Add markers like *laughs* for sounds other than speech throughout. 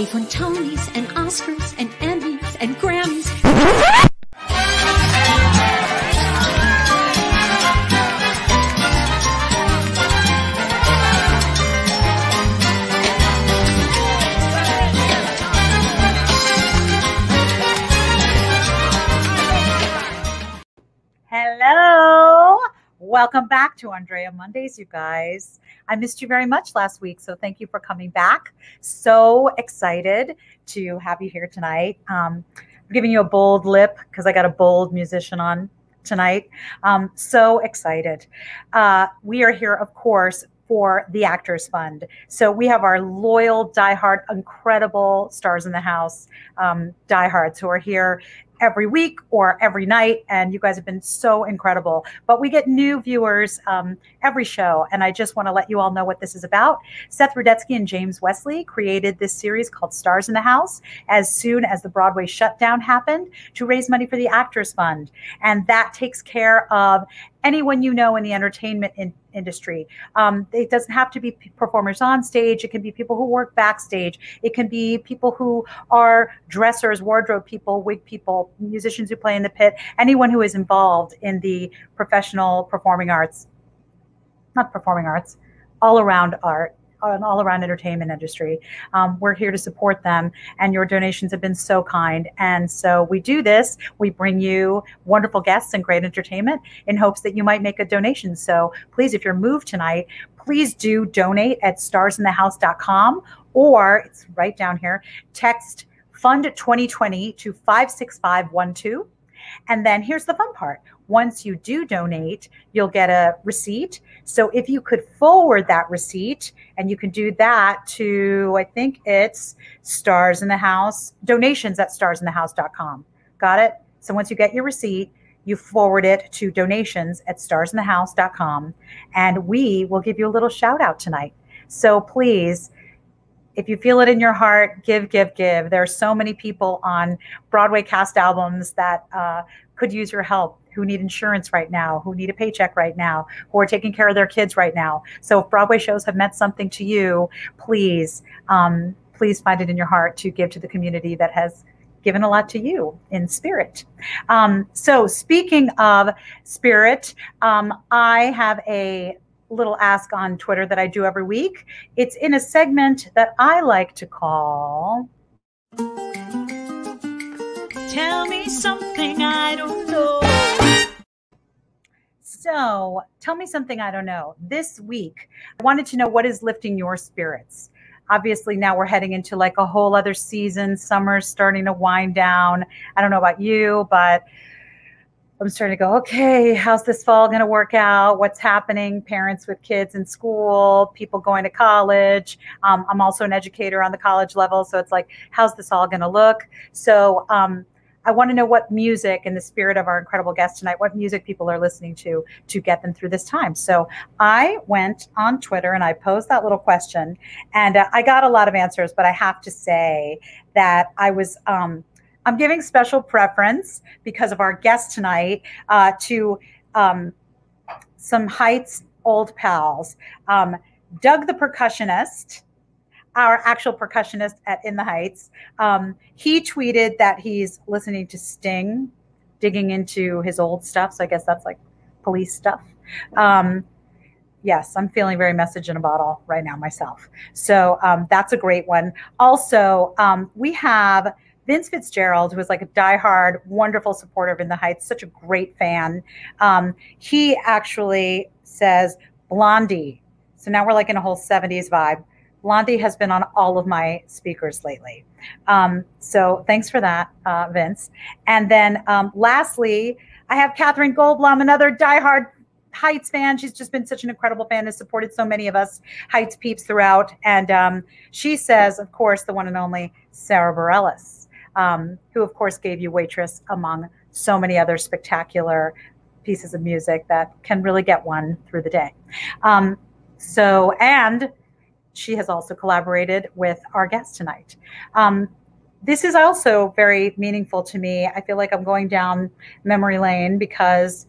Won Tonys and Oscars and Emmys and Grammys. *laughs* Welcome back to Andrea Mondays, you guys. I missed you very much last week, so thank you for coming back. So excited to have you here tonight. Um, I'm giving you a bold lip because I got a bold musician on tonight. Um, so excited. Uh, we are here, of course, for the Actors Fund. So we have our loyal, diehard, incredible stars in the house, um, diehards who are here every week or every night. And you guys have been so incredible. But we get new viewers um, every show. And I just want to let you all know what this is about. Seth Rudetsky and James Wesley created this series called Stars in the House as soon as the Broadway shutdown happened to raise money for the Actors Fund. And that takes care of anyone you know in the entertainment in, industry. Um, it doesn't have to be performers on stage. It can be people who work backstage. It can be people who are dressers, wardrobe people, wig people, musicians who play in the pit, anyone who is involved in the professional performing arts, not performing arts, all around art an all around entertainment industry. Um, we're here to support them, and your donations have been so kind. And so we do this. We bring you wonderful guests and great entertainment in hopes that you might make a donation. So please, if you're moved tonight, please do donate at starsinthehouse.com or it's right down here. Text Fund 2020 to 56512. And then here's the fun part once you do donate, you'll get a receipt. So if you could forward that receipt, and you can do that to, I think it's Stars in the House, donations at starsinthehouse.com. Got it? So once you get your receipt, you forward it to donations at starsinthehouse.com, and we will give you a little shout out tonight. So please, if you feel it in your heart, give, give, give. There are so many people on Broadway cast albums that uh, could use your help who need insurance right now, who need a paycheck right now, who are taking care of their kids right now. So if Broadway shows have meant something to you, please, um, please find it in your heart to give to the community that has given a lot to you in spirit. Um, so speaking of spirit, um, I have a little ask on Twitter that I do every week. It's in a segment that I like to call. Tell me something I don't know. So, tell me something I don't know. This week, I wanted to know what is lifting your spirits. Obviously, now we're heading into like a whole other season. Summer's starting to wind down. I don't know about you, but I'm starting to go, okay, how's this fall going to work out? What's happening? Parents with kids in school, people going to college. Um, I'm also an educator on the college level. So it's like, how's this all going to look? So, um, I want to know what music, in the spirit of our incredible guest tonight, what music people are listening to to get them through this time. So I went on Twitter and I posed that little question, and uh, I got a lot of answers. But I have to say that I was. Um, I'm giving special preference because of our guest tonight uh, to um, some Heights old pals. Um, Doug the percussionist, our actual percussionist at In the Heights, um, he tweeted that he's listening to Sting, digging into his old stuff. So I guess that's like police stuff. Um, yes, I'm feeling very message in a bottle right now myself. So um, that's a great one. Also, um, we have Vince Fitzgerald, who is like a diehard, wonderful supporter of In the Heights, such a great fan. Um, he actually says Blondie. So now we're like in a whole 70s vibe. Blondie has been on all of my speakers lately. Um, so thanks for that, uh, Vince. And then um, lastly, I have Catherine Goldblum, another diehard Heights fan. She's just been such an incredible fan, has supported so many of us Heights peeps throughout. And um, she says, of course, the one and only Sara Bareilles, um, who, of course, gave you Waitress among so many other spectacular pieces of music that can really get one through the day. Um, so, and she has also collaborated with our guest tonight. Um, this is also very meaningful to me. I feel like I'm going down memory lane because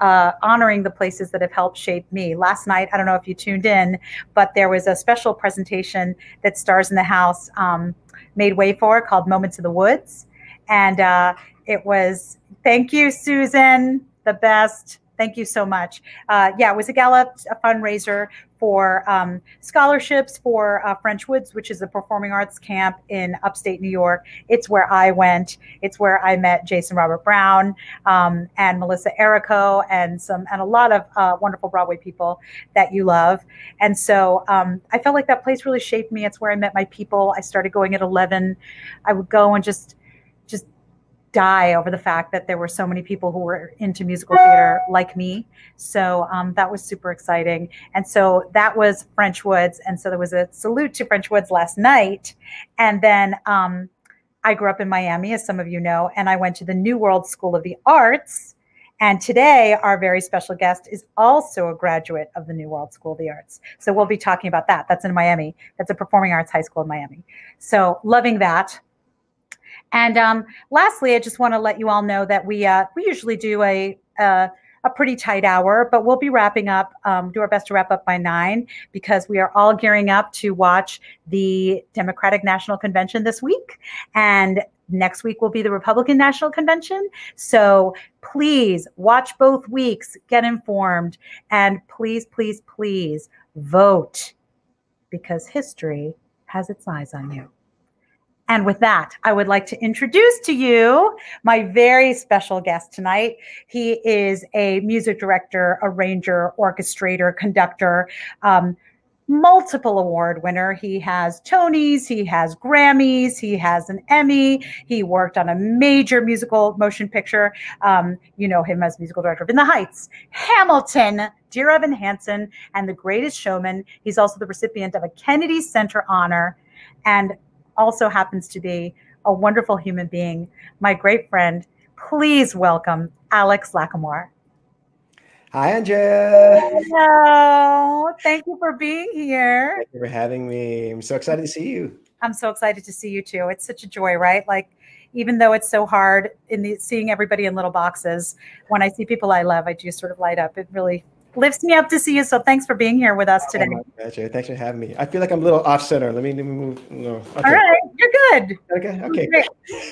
uh, honoring the places that have helped shape me. Last night, I don't know if you tuned in, but there was a special presentation that Stars in the House um, made way for called Moments of the Woods. And uh, it was, thank you, Susan, the best. Thank you so much. Uh, yeah, it was a gala, a fundraiser for um, scholarships for uh, French Woods, which is a performing arts camp in upstate New York. It's where I went. It's where I met Jason Robert Brown um, and Melissa Errico and some and a lot of uh, wonderful Broadway people that you love. And so um, I felt like that place really shaped me. It's where I met my people. I started going at 11. I would go and just die over the fact that there were so many people who were into musical theater like me. So um, that was super exciting. And so that was French Woods. And so there was a salute to French Woods last night. And then um, I grew up in Miami, as some of you know, and I went to the New World School of the Arts. And today, our very special guest is also a graduate of the New World School of the Arts. So we'll be talking about that. That's in Miami. That's a performing arts high school in Miami. So loving that. And um, lastly, I just want to let you all know that we uh, we usually do a, a, a pretty tight hour, but we'll be wrapping up. Um, do our best to wrap up by nine because we are all gearing up to watch the Democratic National Convention this week, and next week will be the Republican National Convention. So please watch both weeks, get informed, and please, please, please vote because history has its eyes on you. And with that, I would like to introduce to you my very special guest tonight. He is a music director, arranger, orchestrator, conductor, um, multiple award winner. He has Tonys, he has Grammys, he has an Emmy. He worked on a major musical motion picture. Um, you know him as musical director of In the Heights, Hamilton, Dear Evan Hansen, and The Greatest Showman. He's also the recipient of a Kennedy Center honor. And also happens to be a wonderful human being, my great friend. Please welcome Alex Lacamoire. Hi, Andrea. Hello. Thank you for being here. Thank you for having me. I'm so excited to see you. I'm so excited to see you too. It's such a joy, right? Like, even though it's so hard in the seeing everybody in little boxes, when I see people I love, I do sort of light up. It really lifts me up to see you. So thanks for being here with us today. Oh Thanks for having me. I feel like I'm a little off center. Let me, let me move. No. Okay. All right. You're good. Okay. Okay.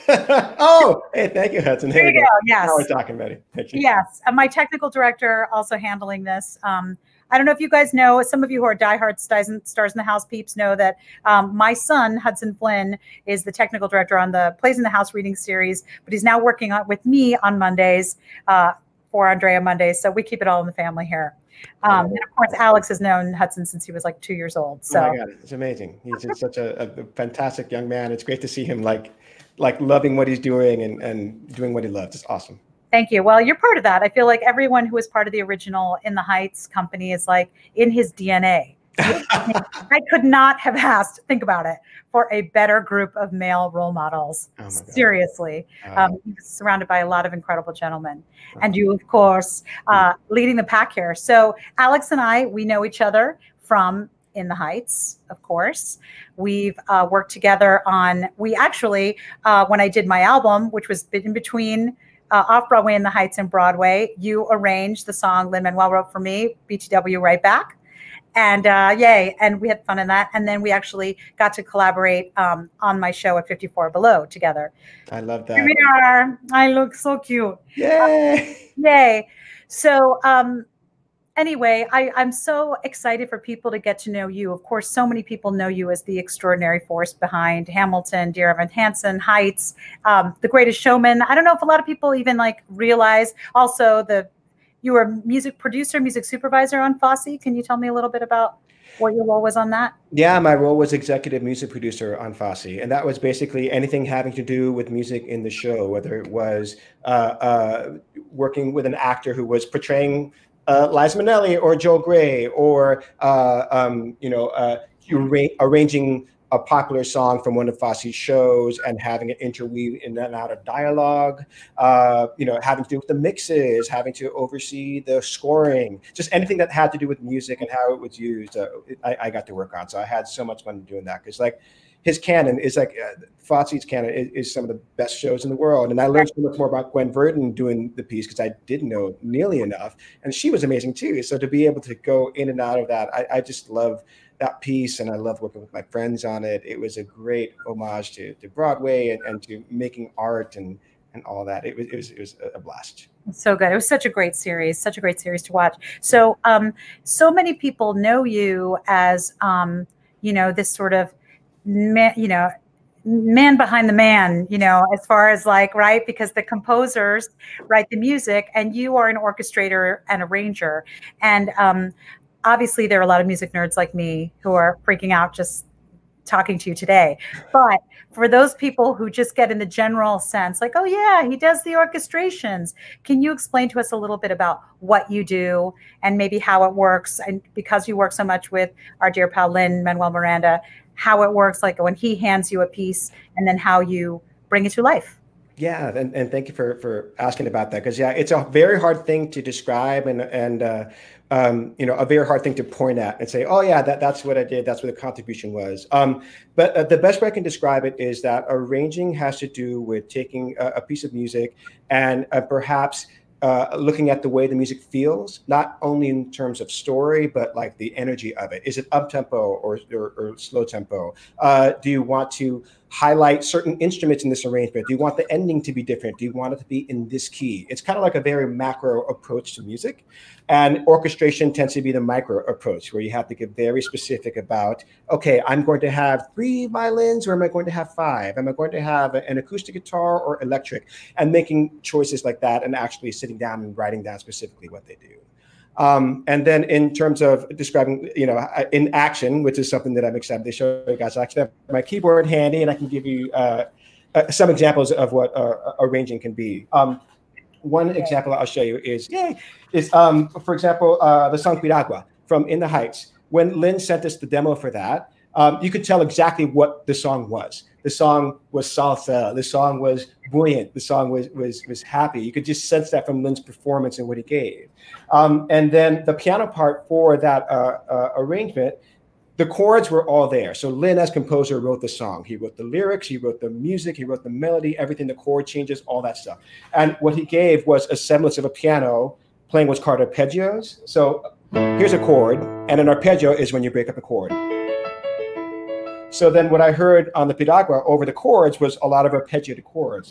*laughs* oh, hey, thank you, Hudson. There, there you go. go. Yes. Now we're talking, Betty. Thank you. Yes. And my technical director also handling this. Um, I don't know if you guys know, some of you who are diehard stars in, stars in the house peeps know that um, my son, Hudson Flynn, is the technical director on the Plays in the House reading series, but he's now working on, with me on Mondays. Uh, for Andrea Mondays. So we keep it all in the family here. Um, and of course, Alex has known Hudson since he was like two years old. So oh my God, it's amazing. He's just such a, a, fantastic young man. It's great to see him like like loving what he's doing and, and doing what he loves. It's awesome. Thank you. Well, you're part of that. I feel like everyone who was part of the original In the Heights company is like in his DNA. I could not have asked, think about it, for a better group of male role models. Oh Seriously. Um, surrounded by a lot of incredible gentlemen. And you, of course, uh, leading the pack here. So, Alex and I, we know each other from in the Heights, of course. We've uh, worked together on, we actually, uh, when I did my album, which was in between uh, off Broadway in the Heights and Broadway, you arranged the song Lin Manuel wrote for me, BTW Right Back and uh, yay and we had fun in that. And then we actually got to collaborate um, on my show at 54 below together. I love that. Here we are. I look so cute. Yay. Um, *laughs* yay. So um, anyway I, i'm so excited for people to get to know you. Of course so many people know you as the extraordinary force behind hamilton dear evan hansen heights um, the greatest showman. I don't know if a lot of people even like realize also the you were music producer, music supervisor on Fosse. Can you tell me a little bit about what your role was on that? Yeah, my role was executive music producer on Fosse, and that was basically anything having to do with music in the show, whether it was uh, uh, working with an actor who was portraying uh, Liza Minnelli or Joel Grey, or uh, um, you know, uh, arranging a popular song from one of Fosse's shows and having it interweave in and out of dialogue, uh, you know, having to do with the mixes, having to oversee the scoring, just anything that had to do with music and how it was used. Uh, I, I, got to work on. So I had so much fun doing that because like his canon is like uh, canon is, is, some of the best shows in the world. And I learned so much more about Gwen Verdon doing the piece because I didn't know nearly enough. And she was amazing too. So to be able to go in and out of that, I, I just love that piece and I love working with my friends on it. It was a great homage to, to Broadway and, and to making art and, and all that. It was, it was, it was a blast. So good. It was such a great series, such a great series to watch. So, um, so many people know you as, um, you know, this sort of, man, you know, man behind the man, you know, as far as like, right? Because the composers write the music and you are an orchestrator and arranger. And um, obviously there are a lot of music nerds like me who are freaking out just talking to you today. But for those people who just get in the general sense, like, oh, yeah, he does the orchestrations, can you explain to us a little bit about what you do and maybe how it works? And because you work so much with our dear pal Lin Manuel Miranda, how it works, like when he hands you a piece and then how you bring it to life. Yeah, and, and thank you for for asking about that because yeah, it's a very hard thing to describe and and uh, um, you know, a very hard thing to point at and say, oh yeah, that, that's what I did. That's what the contribution was. Um, but uh, the best way I can describe it is that arranging has to do with taking a, a piece of music and uh, perhaps uh, looking at the way the music feels, not only in terms of story, but like the energy of it. Is it up tempo or, or, or, slow tempo? Uh, do you want to highlight certain instruments in this arrangement? Do you want the ending to be different? Do you want it to be in this key? It's kind of like a very macro approach to music. And orchestration tends to be the micro approach where you have to get very specific about, okay, I'm going to have three violins or am I going to have five? Am I going to have an acoustic guitar or electric? And making choices like that and actually sitting down and writing down specifically what they do. Um, and then in terms of describing, you know, in action, which is something that I'm excited to show you guys, I actually have my keyboard handy and I can give you uh, uh, some examples of what uh, arranging can be. Um, one example I'll show you is, yay, is um, for example, uh, the song Piragua from In the Heights. When Lin sent us the demo for that, um, you could tell exactly what the song was. The song was salsa. The song was buoyant. The song was was was happy. You could just sense that from Lin's performance and what he gave. Um, and then the piano part for that uh, uh, arrangement the chords were all there. So Lin, as composer, wrote the song. He wrote the lyrics, he wrote the music, he wrote the melody, everything, the chord changes, all that stuff. And what he gave was a semblance of a piano playing what's called arpeggios. So here's a chord, and an arpeggio is when you break up a chord. So then what I heard on the Piragua over the chords was a lot of arpeggiated chords.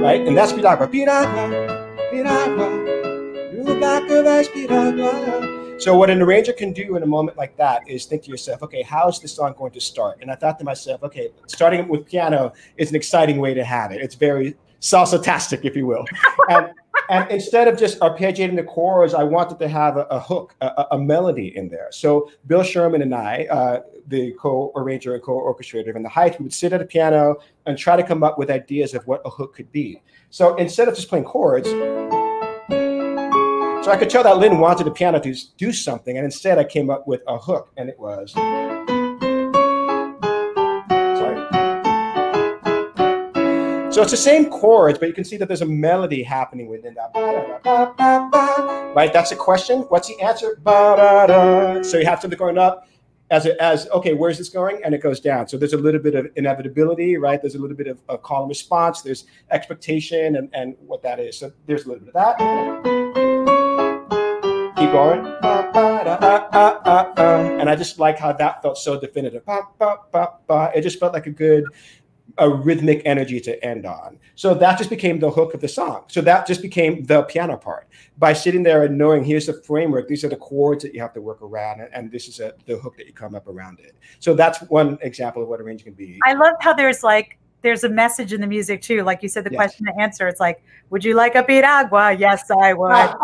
Right? And that's Piragua. Piragua, Piragua. So what an arranger can do in a moment like that is think to yourself, okay, how is this song going to start? And I thought to myself, okay, starting with piano is an exciting way to have it. It's very salsa-tastic, if you will. *laughs* and, and instead of just arpeggiating the chords, I wanted to have a, a hook, a, a, melody in there. So Bill Sherman and I, uh, the co-arranger and co-orchestrator in the Heights, we would sit at a piano and try to come up with ideas of what a hook could be. So instead of just playing chords, so I could tell that Lin wanted the piano to do something, and instead I came up with a hook, and it was. So it's the same chords, but you can see that there's a melody happening within that. Right? That's a question. What's the answer? So you have something going up as a, as okay, where's this going? And it goes down. So there's a little bit of inevitability, right? There's a little bit of, of call and response. There's expectation and, and what that is. So there's a little bit of that keep going. And I just like how that felt so definitive. It just felt like a good a rhythmic energy to end on. So that just became the hook of the song. So that just became the piano part. By sitting there and knowing here's the framework, these are the chords that you have to work around, and, this is a, the hook that you come up around it. So that's one example of what arranging can be. I love how there's like there's a message in the music too. Like you said, the yes. question to answer. It's like, would you like a piragua? Yes, I would.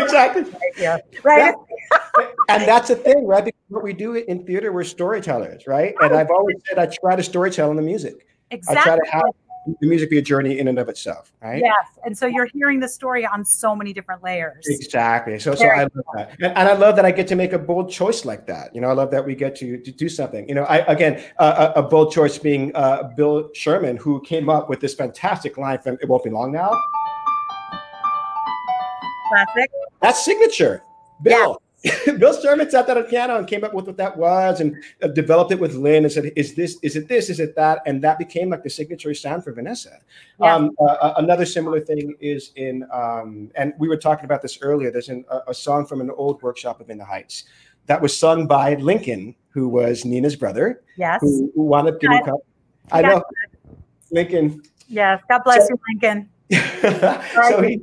*laughs* exactly. Yeah. Right. and that's the thing, right? Because what we do in theater, we're storytellers, right? And I've always said I try to storytell in the music. Exactly. I try to have the music be a journey in and of itself, right? Yes. And so you're hearing the story on so many different layers. Exactly. So, so I love that, and, and I love that I get to make a bold choice like that. You know, I love that we get to to do something. You know, I again uh, a, a bold choice being uh, Bill Sherman, who came up with this fantastic line from "It Won't Be Long Now." Classic. That's signature, Bill. *laughs* Bill Sherman sat down at the piano and came up with what that was, and uh, developed it with Lin and said, "Is this? Is it this? Is it that?" And that became like the signature sound for Vanessa. Yeah. Um, uh, uh, another similar thing is in, um, and we were talking about this earlier. There's an, a, a song from an old workshop of In the Heights that was sung by Lincoln, who was Nina's brother, Yes. who, who wound up getting cut. I know, Lincoln. Yes. God bless So- you, Lincoln. *laughs* so he,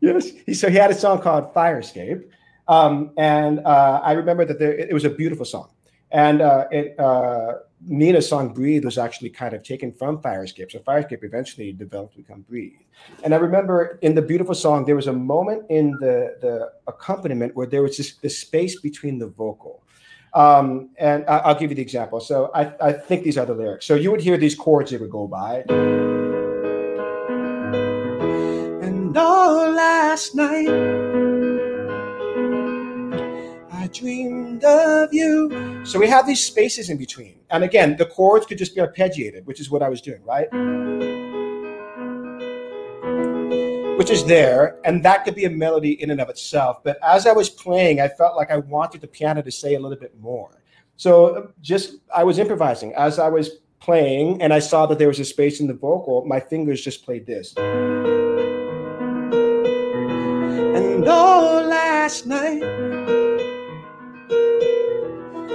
yes, he, so he had a song called Fire Escape. Um, and uh, I remember that there, it was a beautiful song. And uh, it, uh, Nina's song Breathe was actually kind of taken from Fire Escape. So Fire Escape eventually developed to become Breathe. And I remember in the beautiful song, there was a moment in the, the accompaniment where there was this, this space between the vocal. Um, and I, I'll give you the example. So I, I think these are the lyrics. So you would hear these chords that would go by. And all last night, dreamed of you. So we have these spaces in between. And again, the chords could just be arpeggiated, which is what I was doing, right? Which is there, and that could be a melody in and of itself. But as I was playing, I felt like I wanted the piano to say a little bit more. So uh, just, I was improvising. As I was playing and I saw that there was a space in the vocal, my fingers just played this. And all last night,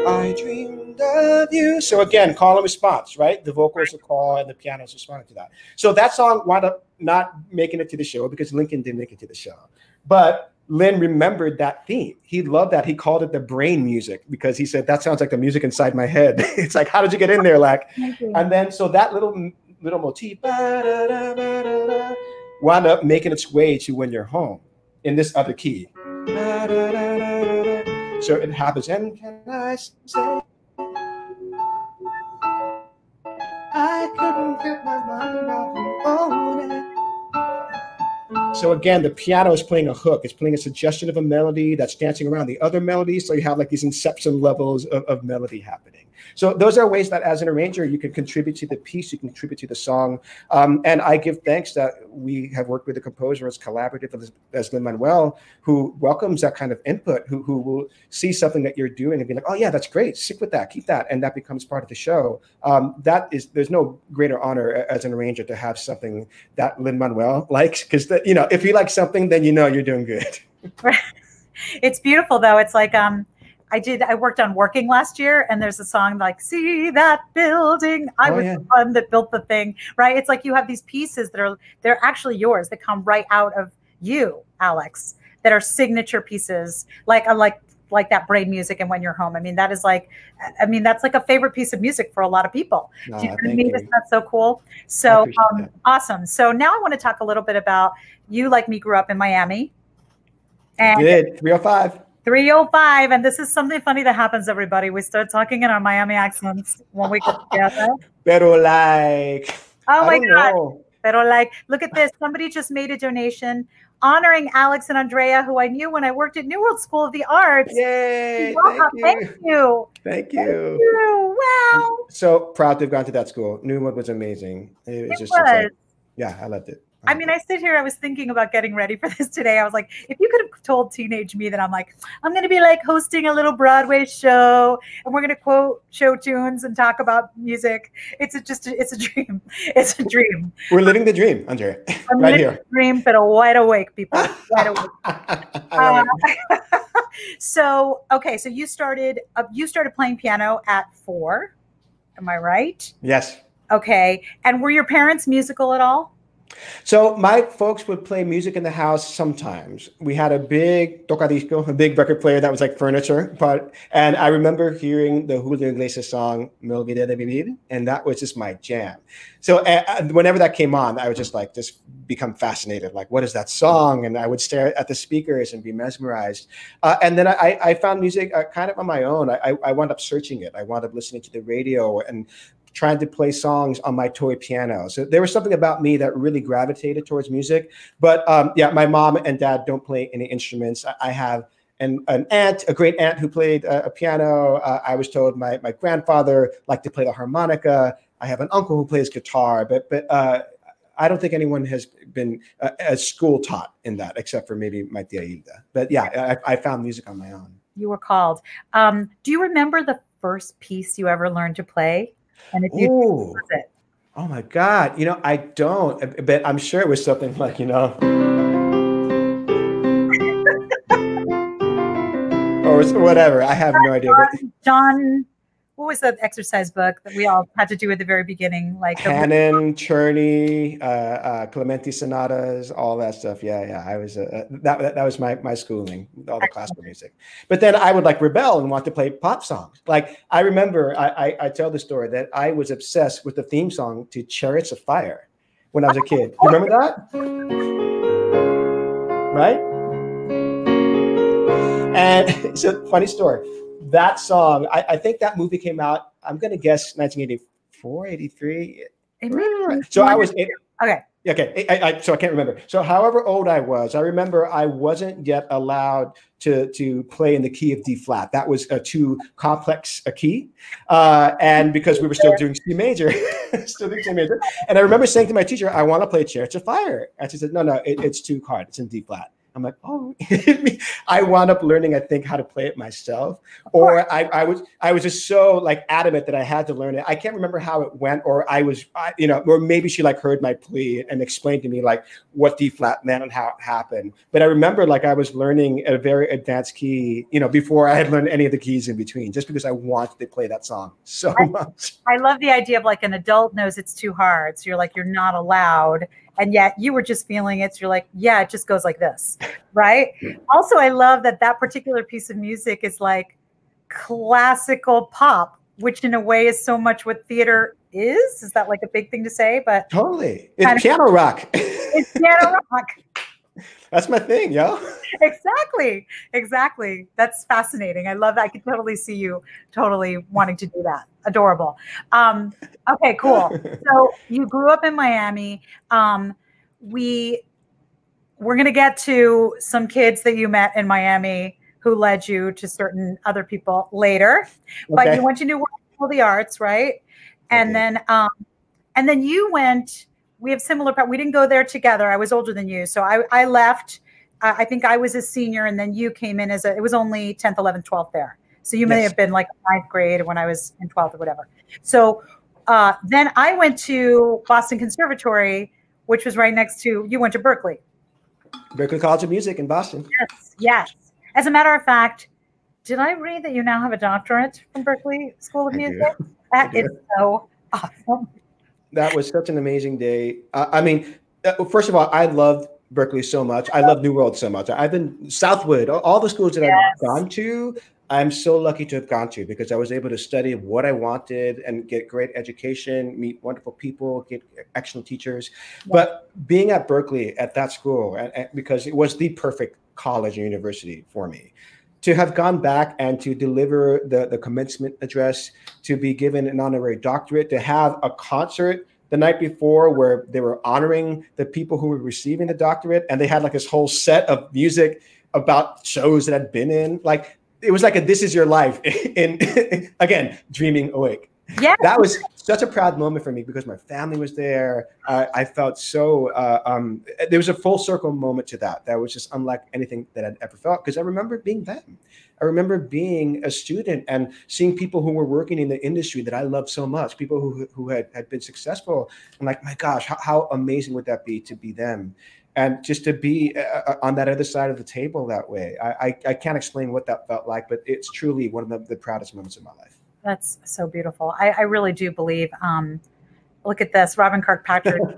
I dreamed of you. So again, call and response, right? The vocals are call and the piano's responding to that. So that song wound up not making it to the show because Lincoln didn't make it to the show. But Lin remembered that theme. He loved that. He called it the brain music because he said that sounds like the music inside my head. *laughs* it's like, how did you get in there, Lack? *laughs* And then so that little little motif wound up making its way to when you're home in this other key. So it happens. And can I say I couldn't get my mind off it. So again, the piano is playing a hook. It's playing a suggestion of a melody that's dancing around the other melodies. So you have like these inception levels of, of melody happening. So those are ways that as an arranger, you can contribute to the piece, you can contribute to the song. Um, and I give thanks that we have worked with a composer as collaborative as, as Lin Manuel, who welcomes that kind of input, who, who will see something that you're doing and be like, oh yeah, that's great. Stick with that, keep that. And that becomes part of the show. Um, that is, there's no greater honor as an arranger to have something that Lin Manuel likes. Cause the, you know, if you like something, then you know you're doing good. *laughs* it's beautiful though. It's like um I did I worked on working last year and there's a song like see that building. I Oh, was yeah. the one that built the thing, right? It's like you have these pieces that are they're actually yours that come right out of you, Alex, that are signature pieces like I like like that brain music and when you're home. I mean, that is like I mean, that's like a favorite piece of music for a lot of people. Do you know what I mean? Isn't that so cool? So um, awesome. So now I want to talk a little bit about you, like me, grew up in Miami. And Good, 305. 305. And this is something funny that happens, everybody. We start talking in our Miami accents when we get together. Pero like, Oh my God. know. Pero like, look at this. Somebody just made a donation honoring Alex and Andrea, who I knew when I worked at New World School of the Arts. Yay! Wow, Thank you. Thank you. Thank Thank you. you. Wow. So proud to have gone to that school. New World was amazing. It was It just, was. like- yeah, I loved it. I mean, I sit here, I was thinking about getting ready for *laughs* this today. I was like, if you could have told teenage me that I'm like, I'm going to be like hosting a little Broadway show and we're going to quote show tunes and talk about music. It's a, just, a, it's a *laughs* dream. It's a dream. We're living the dream, Andrea. I'm *laughs* right living here. a dream, but a wide awake, people. Wide awake. It. so, okay. So you started, uh, you started playing piano at four. Am I right? yes. Okay. And were your parents musical at all? So my folks would play music in the house sometimes. We had a big tocadisco, a big record player that was like furniture. But and I remember hearing the Julio Iglesias song "Me de vivir," and that was just my jam. So uh, whenever that came on, I would just like just become fascinated. Like, what is that song? And I would stare at the speakers and be mesmerized. Uh, and then I, I found music uh, kind of on my own. I I wound up searching it. I wound up listening to the radio and trying to play songs on my toy piano. So there was something about me that really gravitated towards music. But um, yeah, my mom and dad don't play any instruments. I, have an, an aunt, a great aunt who played a, a piano. Uh, I was told my, my grandfather liked to play the harmonica. I have an uncle who plays guitar, but but uh, I don't think anyone has been uh, as school taught in that, except for maybe my tia Hilda. But yeah, I, I found music on my own. You were called. Um, do you remember the first piece you ever learned to play? And if you Ooh. it? Oh my God. You know, I don't, but I'm sure it was something like, you know. *laughs* or whatever. I have no idea. John, John what was that exercise book that we all had to do at the very beginning? Like Hanon, Czerny, uh, uh, Clementi sonatas, all that stuff. Yeah, yeah. I was uh, uh that, that, that was my my schooling, all the classical music. But then I would like rebel and want to play pop songs. Like I remember, I, I, I tell the story that I was obsessed with the theme song to Chariots of Fire when I was a kid. You remember that? Right? And *laughs* so funny story that song, I, I, think that movie came out, I'm going to guess 1984, 83. So I was, okay. Okay, I, I, so I can't remember. So, however old I was, I remember I wasn't yet allowed to to play in the key of D flat. That was a too complex a key, uh, and because we were still doing C major, *laughs* still doing C major. And I remember saying to my teacher, "I want to play Chariots of Fire," and she said, "No, no, it, it's too hard. It's in D flat." I'm like, oh, *laughs* I wound up learning, I think, how to play it myself. Or I, I was, I was just so like adamant that I had to learn it. I can't remember how it went, or I was, I, you know, or maybe she like heard my plea and explained to me like what D flat meant and how it happened. But I remember like I was learning a very advanced key, you know, before I had learned any of the keys in between, just because I wanted to play that song so I, much. I love the idea of like an adult knows it's too hard, so you're like you're not allowed and yet you were just feeling it. So you're like, yeah, it just goes like this, right? Also, I love that that particular piece of music is like classical pop, which in a way is so much what theater is. Is that like a big thing to say? But totally, it's piano of, rock. It's piano rock. *laughs* *laughs* That's my thing, yo. Exactly. Exactly. That's fascinating. I love that. I could totally see you totally wanting to do that. Adorable. Um, okay, cool. So you grew up in Miami. Um, we we're gonna get to some kids that you met in Miami who led you to certain other people later. But you went to New York School of the Arts, right? And okay. then um, and then you went we have similar. We didn't go there together. I was older than you, so I I left. I think I was a senior, and then you came in as a. It was only tenth, eleventh, twelfth there. So you may yes. have been like ninth grade when I was in twelfth or whatever. So uh, then I went to Boston Conservatory, which was right next to. You went to Berklee. Berklee College of Music in Boston. Yes, yes. As a matter of fact, did I read that you now have a doctorate from Berklee School of I Music? Do. That is so *laughs* awesome that was such an amazing day. Uh, I mean, uh, first of all, I loved Berklee so much. I love New World so much. I've been Southwood, all the schools that yes. I've gone to. I'm so lucky to have gone to because I was able to study what I wanted and get great education, meet wonderful people, get excellent teachers. But being at Berklee at that school, because it was the perfect college and university for me, to have gone back and to deliver the, the commencement address, to be given an honorary doctorate, to have a concert the night before where they were honoring the people who were receiving the doctorate, and they had like this whole set of music about shows that had been in. Like it was like a "This Is Your Life" *laughs* in *laughs* again, dreaming awake yeah. That was such a proud moment for me because my family was there. Uh, i felt so uh, um, there was a full circle moment to that that was just unlike anything that i'd ever felt because i remember being them. I remember being a student and seeing people who were working in the industry that i loved so much people who, who had, had been successful. I'm like my gosh how, how amazing would that be to be them? And just to be uh, uh on that other side of the table that way. I, I, I can't explain what that felt like but it's truly one of the, the proudest moments of my life that's so beautiful. I, I really do believe. Um, look at this, Robin Kirkpatrick. *laughs*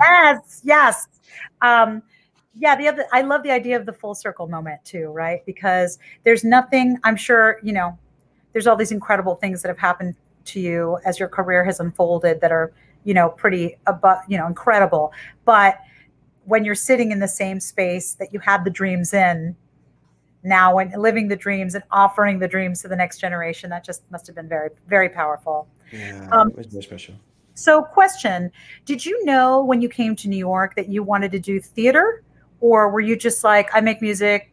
yes, yes. Um, yeah, the other I love the idea of the full circle moment too, right? Because there's nothing, I'm sure, you know, there's all these incredible things that have happened to you as your career has unfolded that are, you know, pretty above, you know, incredible. But when you're sitting in the same space that you had the dreams in, now and living the dreams and offering the dreams to the next generation. That just must have been very, very powerful. Yeah, um, it was very special. So, question Did you know when you came to New York that you wanted to do theater? Or were you just like, I make music,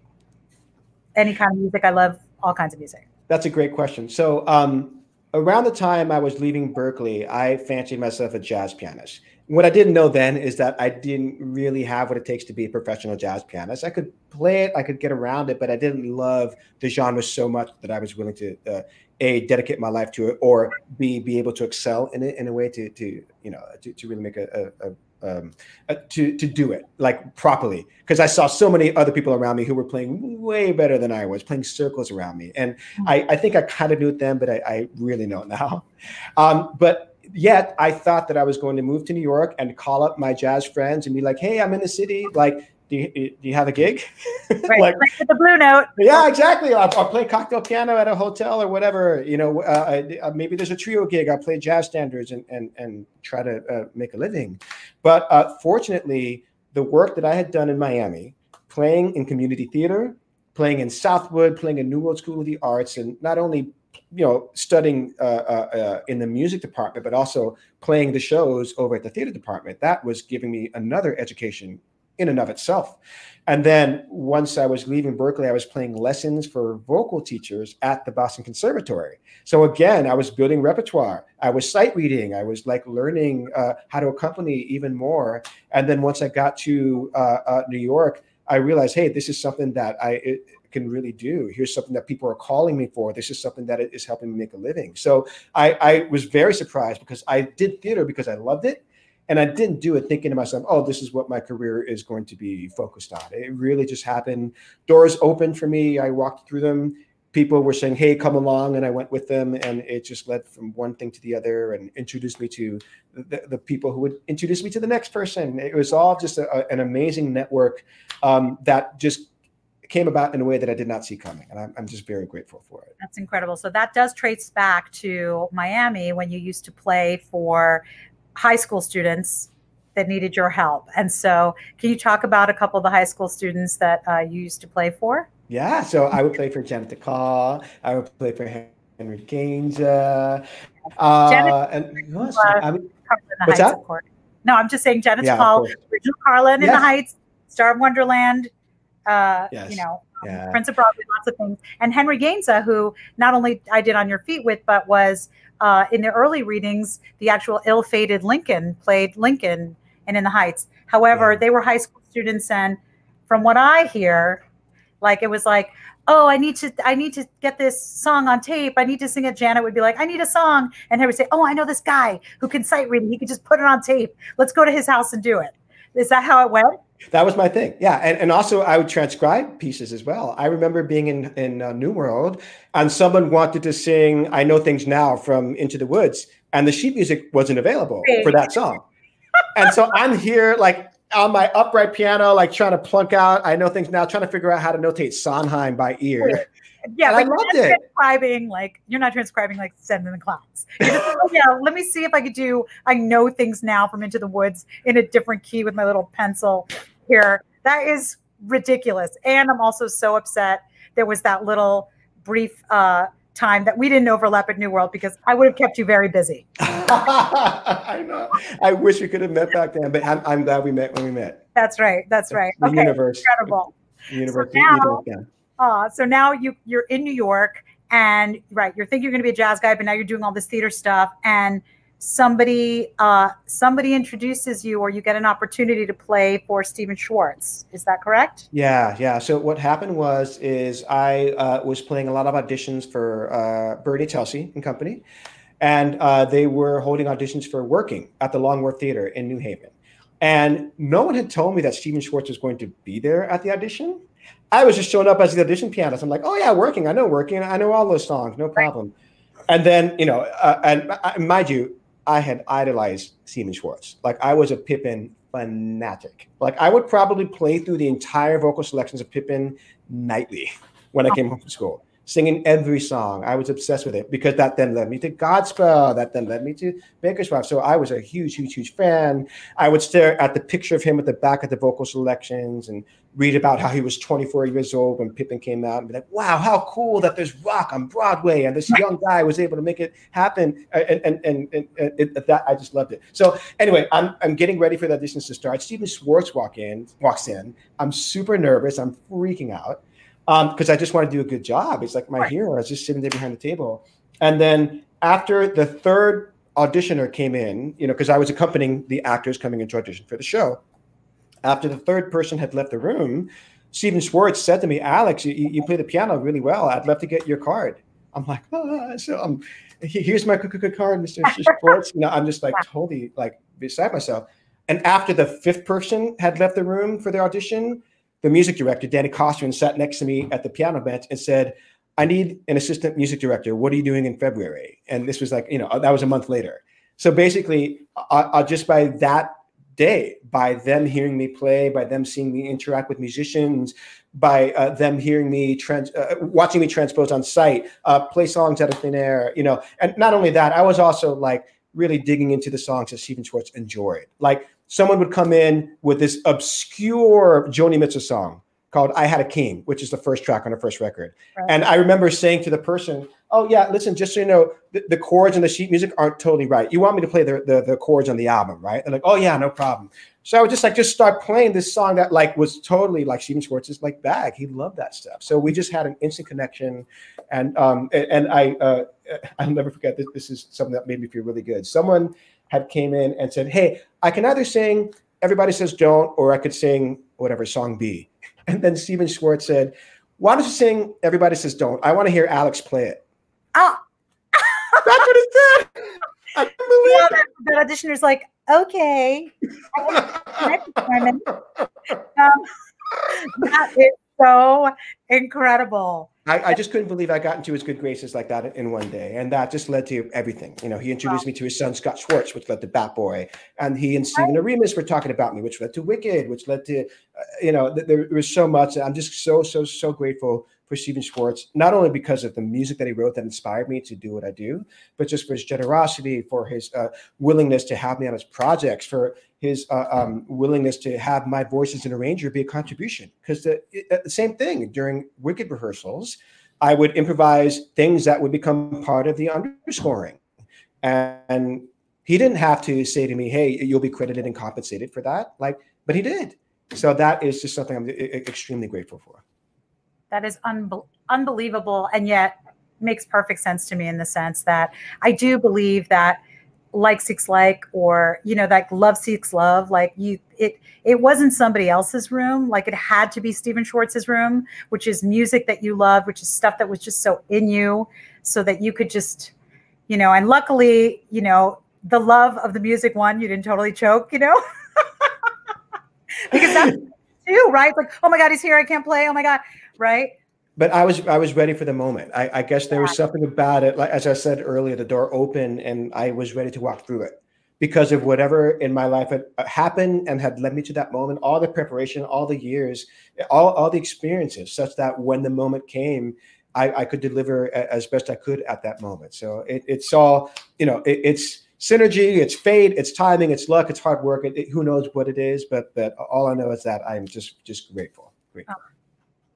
any kind of music? I love all kinds of music. That's a great question. So, um, around the time I was leaving Berklee, I fancied myself a jazz pianist. What I didn't know then is that I didn't really have what it takes to be a professional jazz pianist. I could play it, I could get around it, but I didn't love the genre so much that I was willing to uh, a dedicate my life to it, or b be able to excel in it in a way to to you know to, to really make a, a, a um, uh, to to do it like properly because I saw so many other people around me who were playing way better than I was, playing circles around me, and mm-hmm. I, I think I kind of knew it then, but I, I really know it now. Um, but yet I thought that I was going to move to New York and call up my jazz friends and be like, "Hey, I'm in the city. Like, do you, do you have a gig? *laughs* Right, like with the blue note. Yeah, exactly. I'll, I'll, play cocktail piano at a hotel or whatever. You know, uh, uh, maybe there's a trio gig. I'll play jazz standards and and and try to uh, make a living. But uh, fortunately, the work that I had done in Miami, playing in community theater, playing in Southwood, playing in New World School of the Arts, and not only you know studying uh, uh, uh, in the music department, but also playing the shows over at the theater department. That was giving me another education in and of itself. And then once I was leaving Berklee, I was playing lessons for vocal teachers at the Boston Conservatory. So again, I was building repertoire. I was sight reading. I was like learning uh, how to accompany even more. And then once I got to uh, uh, New York, I realized, hey, this is something that I it, can really do. Here's something that people are calling me for. This is something that is helping me make a living. So I, I was very surprised because I did theater because I loved it and I didn't do it thinking to myself, oh, this is what my career is going to be focused on. It really just happened. Doors opened for me. I walked through them. People were saying, hey, come along. And I went with them. And it just led from one thing to the other and introduced me to the, the people who would introduce me to the next person. It was all just a, an amazing network um, that just came about in a way that I did not see coming. And I'm, I'm, just very grateful for it. That's incredible. So that does trace back to Miami when you used to play for high school students that needed your help. And so, can you talk about a couple of the high school students that uh, you used to play for? Yeah, so I would play for Janet Dacal. I would play for Henry Gainza. Uh, Janet, and who else? Uh, I mean, what's Heights, that? No, I'm just saying Janet yeah, Call, Original Carlin yes. in the Heights, Star of Wonderland. Uh, yes. You know, um, yeah. Prince of Broadway, lots of things. And Henry Gainza, who not only I did on your feet with, but was uh, in the early readings, the actual ill-fated Lincoln played Lincoln and in the Heights. However, yeah. they were high school students, and from what I hear, like it was like, oh, I need to, I need to get this song on tape. I need to sing it. Janet would be like, I need a song, and he would say, oh, I know this guy who can sight read. He could just put it on tape. Let's go to his house and do it. Is that how it went? That was my thing. Yeah. And, and also, I would transcribe pieces as well. I remember being in, in uh, New World and someone wanted to sing I Know Things Now from Into the Woods, and the sheet music wasn't available for that song. and so I'm here, like, on my upright piano, like trying to plunk out I Know Things Now, trying to figure out how to notate Sondheim by ear yeah, but I loved you're not it. transcribing like you're not transcribing like send in the clowns. oh, yeah, let me see if I could do I know things now from Into the Woods in a different key with my little pencil here. That is ridiculous. And I'm also so upset there was that little brief uh time that we didn't overlap at New World because I would have kept you very busy. *laughs* I know. I wish we could have met back then, but I'm, I'm glad we met when we met. That's right. That's right. The okay. universe. Incredible. The universe. So now, uh, so now you you're in New York and right, you're thinking you're going to be a jazz guy, but now you're doing all this theater stuff, and somebody uh, somebody introduces you, or you get an opportunity to play for Stephen Schwartz. Is that correct? Yeah, yeah. So what happened was is I uh, was playing a lot of auditions for uh, Bernie Telsey and Company, and uh, they were holding auditions for Working at the Long Wharf Theater in New Haven. And no one had told me that Stephen Schwartz was going to be there at the audition. I was just showing up as the audition pianist. I'm like, oh yeah, working. I know working. I know all those songs, no problem. And then you know, uh, and uh, mind you, I had idolized Stephen Schwartz. Like I was a Pippin fanatic. Like I would probably play through the entire vocal selections of Pippin nightly when I came home from school. Singing every song. I was obsessed with it because that then led me to Godspell. That then led me to Baker's Wife. So I was a huge, huge, huge fan. I would stare at the picture of him at the back of the vocal selections and read about how he was 24 years old when Pippin came out and be like, wow, how cool that there's rock on Broadway and this young guy was able to make it happen. And, and, and, and, and it, that I just loved it. So anyway, I'm, I'm getting ready for the auditions to start. Stephen Schwartz walk in, walks in. I'm super nervous. I'm freaking out because um, I just want to do a good job. It's like my right. hero. I was just sitting there behind the table. And then after the third auditioner came in, you know, because I was accompanying the actors coming into audition for the show. After the third person had left the room, Stephen Schwartz said to me, Alex, you, you play the piano really well. I'd love to get your card. I'm like, ah. so I'm, here's my card, Mr. *laughs* Schwartz. You know, I'm just like totally like beside myself. And after the fifth person had left the room for the audition, the music director, Danny Costrian, sat next to me at the piano bench and said, I need an assistant music director. What are you doing in February? And this was like, you know, that was a month later. So basically, I, I just by that day, by them hearing me play, by them seeing me interact with musicians, by uh, them hearing me trans, uh, watching me transpose on site, uh, play songs out of thin air, you know, and not only that, I was also like really digging into the songs that Stephen Schwartz enjoyed. Like someone would come in with this obscure Joni Mitchell song called I Had a King, which is the first track on the first record. Right. And I remember saying to the person, Oh, yeah, listen, just so you know, the, the, chords and the sheet music aren't totally right. You want me to play the, the, the chords on the album, right? They're like, Oh, yeah, no problem. So I would just like just start playing this song that like was totally like Stephen Schwartz's like bag. He loved that stuff. So we just had an instant connection, and um and, and I uh, *laughs* I'll never forget this. This is something that made me feel really good. Someone had came in and said, "Hey, I can either sing Everybody Says Don't, or I could sing whatever song B." *laughs* And then Stephen Schwartz said, "Why don't you sing Everybody Says Don't? I want to hear Alex play it." Oh, *laughs* that's what it said. I can't believe yeah, the, the auditioner's like, "Okay." *laughs* um, that is so incredible. I, I, just couldn't believe I got into his good graces like that in one day. And that just led to everything. You know, he introduced wow. me to his son, Scott Schwartz, which led to Bat Boy. And he and Stephen Oremus were talking about me, which led to Wicked, which led to, uh, you know, th- there was so much. I'm just so, so, so grateful for Stephen Schwartz, not only because of the music that he wrote that inspired me to do what I do, but just for his generosity, for his uh, willingness to have me on his projects, for his uh, um, willingness to have my voice as an arranger be a contribution. Because the, the same thing during Wicked rehearsals, I would improvise things that would become part of the underscoring. And he didn't have to say to me, hey, you'll be credited and compensated for that. Like, but he did. So that is just something I'm extremely grateful for. That is unbelievable. And yet makes perfect sense to me in the sense that I do believe that like seeks like or you know like love seeks love like you it it wasn't somebody else's room. Like it had to be stephen schwartz's room which is music that you love which is stuff that was just so in you so that you could just you know and luckily you know the love of the music one you didn't totally choke you know? *laughs* Because that's *laughs* too right? Like oh my god he's here. I can't play. Oh my god right but I was I was ready for the moment. I, I guess there was something about it. Like as I said earlier, the door opened and I was ready to walk through it because of whatever in my life had uh, happened and had led me to that moment. All the preparation, all the years, all all the experiences, such that when the moment came, I, I could deliver as best I could at that moment. So it, it's all you know. It, it's synergy, it's fate, it's timing, it's luck, it's hard work. It, who knows what it is? But but all I know is that I'm just just grateful. Grateful. Oh,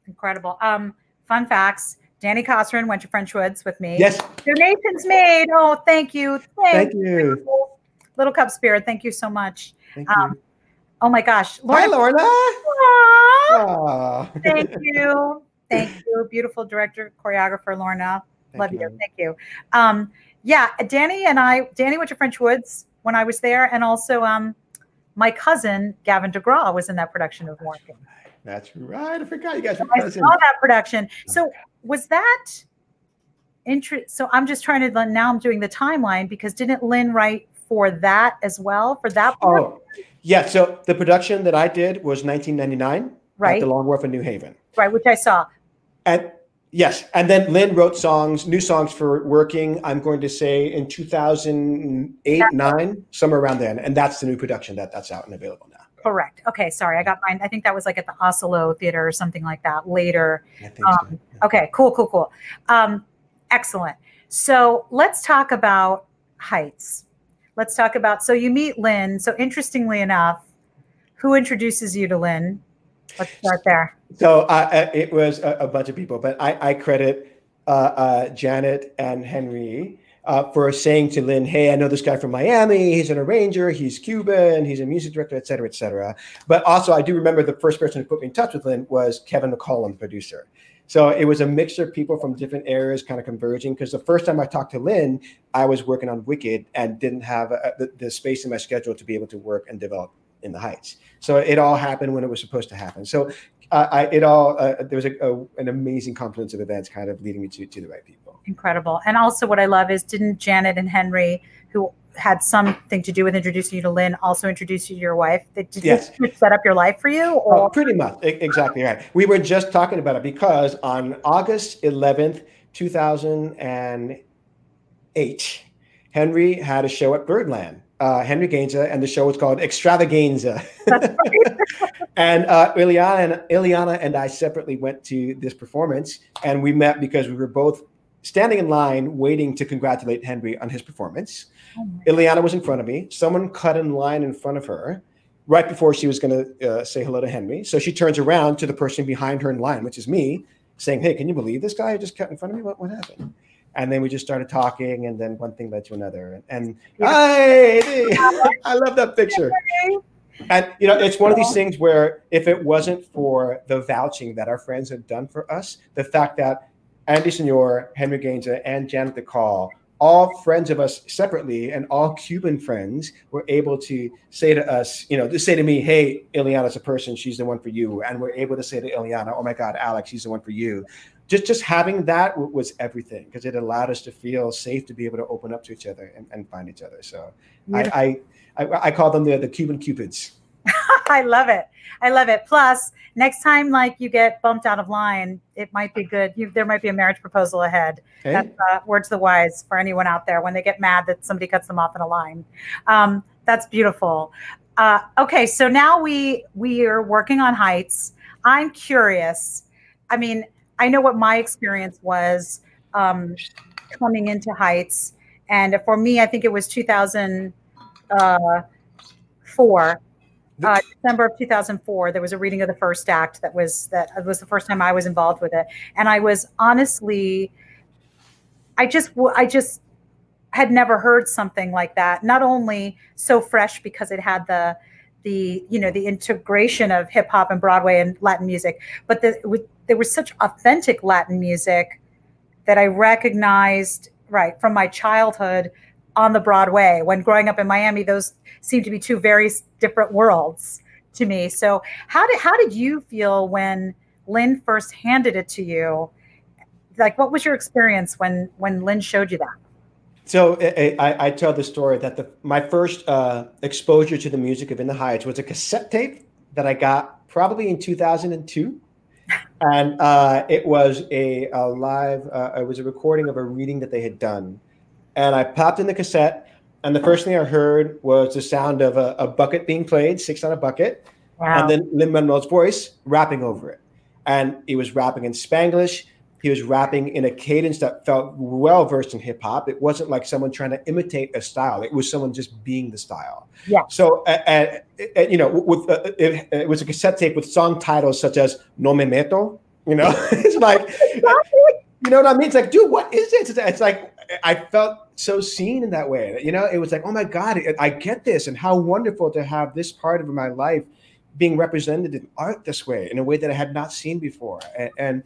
incredible. Um fun facts. Danny Costrian went to French Woods with me. Yes. Donations made. Oh, thank you. Thank, thank you. Little Cup Spirit. Thank you so much. Thank um, you. Oh my gosh. Lorna. Hi, Lorna. Aww. *laughs* Thank you. Thank you. Beautiful director, choreographer, Lorna. Thank Love you. you. Thank you. Um, yeah, Danny and I, Danny went to French Woods when I was there. And also um, my cousin, Gavin DeGraw, was in that production of Morgan. That's right. I forgot you guys I saw that production. So was that interest? So I'm just trying to now I'm doing the timeline because didn't Lin write for that as well for that? Part? Oh, yeah. So the production that I did was 1999, right? At the Long Wharf in New Haven, right? Which I saw. And yes, and then Lin wrote songs, new songs for Working. I'm going to say in 2008, nine, somewhere around then, and that's the new production that that's out and available. Correct. Okay, sorry, I got mine. I think that was like at the Asolo Theater or something like that later. Think so. Um, Okay, cool, cool, cool. Um, excellent. So let's talk about heights. Let's talk about. So you meet Lin. So interestingly enough, who introduces you to Lin? Let's start there. So uh, uh, it was a, a bunch of people, but I, I credit uh, uh, Janet and Henry uh, for saying to Lin, "Hey, I know this guy from Miami. He's an arranger. He's Cuban. He's a music director, et cetera, et cetera." But also, I do remember the first person who put me in touch with Lin was Kevin McCollum, the producer. So it was a mixture of people from different areas kind of converging. Because the first time I talked to Lin, I was working on Wicked and didn't have uh, the, the space in my schedule to be able to work and develop in the Heights. So it all happened when it was supposed to happen. So uh, I, it all uh, there was a, a, an amazing confluence of events, kind of leading me to to the right people. Incredible. And also, what I love is didn't Janet and Henry, who had something to do with introducing you to Lin, also introduce you to your wife? Did, did Yes. this set up your life for you? Oh, Or pretty much, exactly right. We were just talking about it because on August 11th, 2008, Henry had a show at Birdland. Uh, Henry Gainza, and the show was called Extravaganza. *laughs* and uh, Ileana and Ileana and I separately went to this performance, and we met because we were both standing in line waiting to congratulate Henry on his performance. Ileana was in front of me. Someone cut in line in front of her right before she was going to uh, say hello to Henry. So she turns around to the person behind her in line, which is me, saying, Hey, can you believe this guy just cut in front of me? What, what happened? And then we just started talking, and then one thing led to another. And hey, I love that picture. And you know, it's one of these things where if it wasn't for the vouching that our friends have done for us, the fact that Andy Senor, Henry Gainza, and Janet Dacal, all friends of us separately, and all Cuban friends were able to say to us, you know, to say to me, "Hey, Ileana's a person; she's the one for you," and we're able to say to Ileana, "Oh my God, Alex, she's the one for you." Just just having that was everything because it allowed us to feel safe to be able to open up to each other and, and find each other. So I, I I I call them the the Cuban cupids. *laughs* I love it. I love it. Plus, next time like you get bumped out of line, it might be good. You, there might be a marriage proposal ahead. Okay? That's uh, words to the wise for anyone out there when they get mad that somebody cuts them off in a line. Um, that's beautiful. Uh, okay, so now we we are working on heights. I'm curious. I mean, I know what my experience was um, coming into heights, and for me, I think it was 2004 uh, December of 2004, there was a reading of the first act that was that was the first time I was involved with it, and I was honestly, I just I just had never heard something like that. Not only so fresh because it had the the you know the integration of hip hop and Broadway and Latin music, but the, with, there was such authentic Latin music that I recognized right from my childhood on the Broadway. When growing up in Miami, those seemed to be two very different worlds to me. So how did how did you feel when Lin first handed it to you? Like, what was your experience when when Lin showed you that? So I, I, tell the story that the my first uh, exposure to the music of In the Heights was a cassette tape that I got probably in 2002, and uh, it was a, a live. Uh, it was a recording of a reading that they had done, and I popped in the cassette, and the first thing I heard was the sound of a, a bucket being played, six on a bucket, Wow. and then Lin Manuel's voice rapping over it. And he was rapping in Spanglish. He was rapping in a cadence that felt well versed in hip hop. It wasn't like someone trying to imitate a style. It was someone just being the style. Yeah. So, uh, uh, you know, with uh, it, it was a cassette tape with song titles such as "No Me Meto." You know, *laughs* it's like, *laughs* you know what I mean? It's like, dude, what is it? It's like I felt so seen in that way. You know, it was like, oh my god, I get this, and how wonderful to have this part of my life being represented in art this way, in a way that I had not seen before, and. and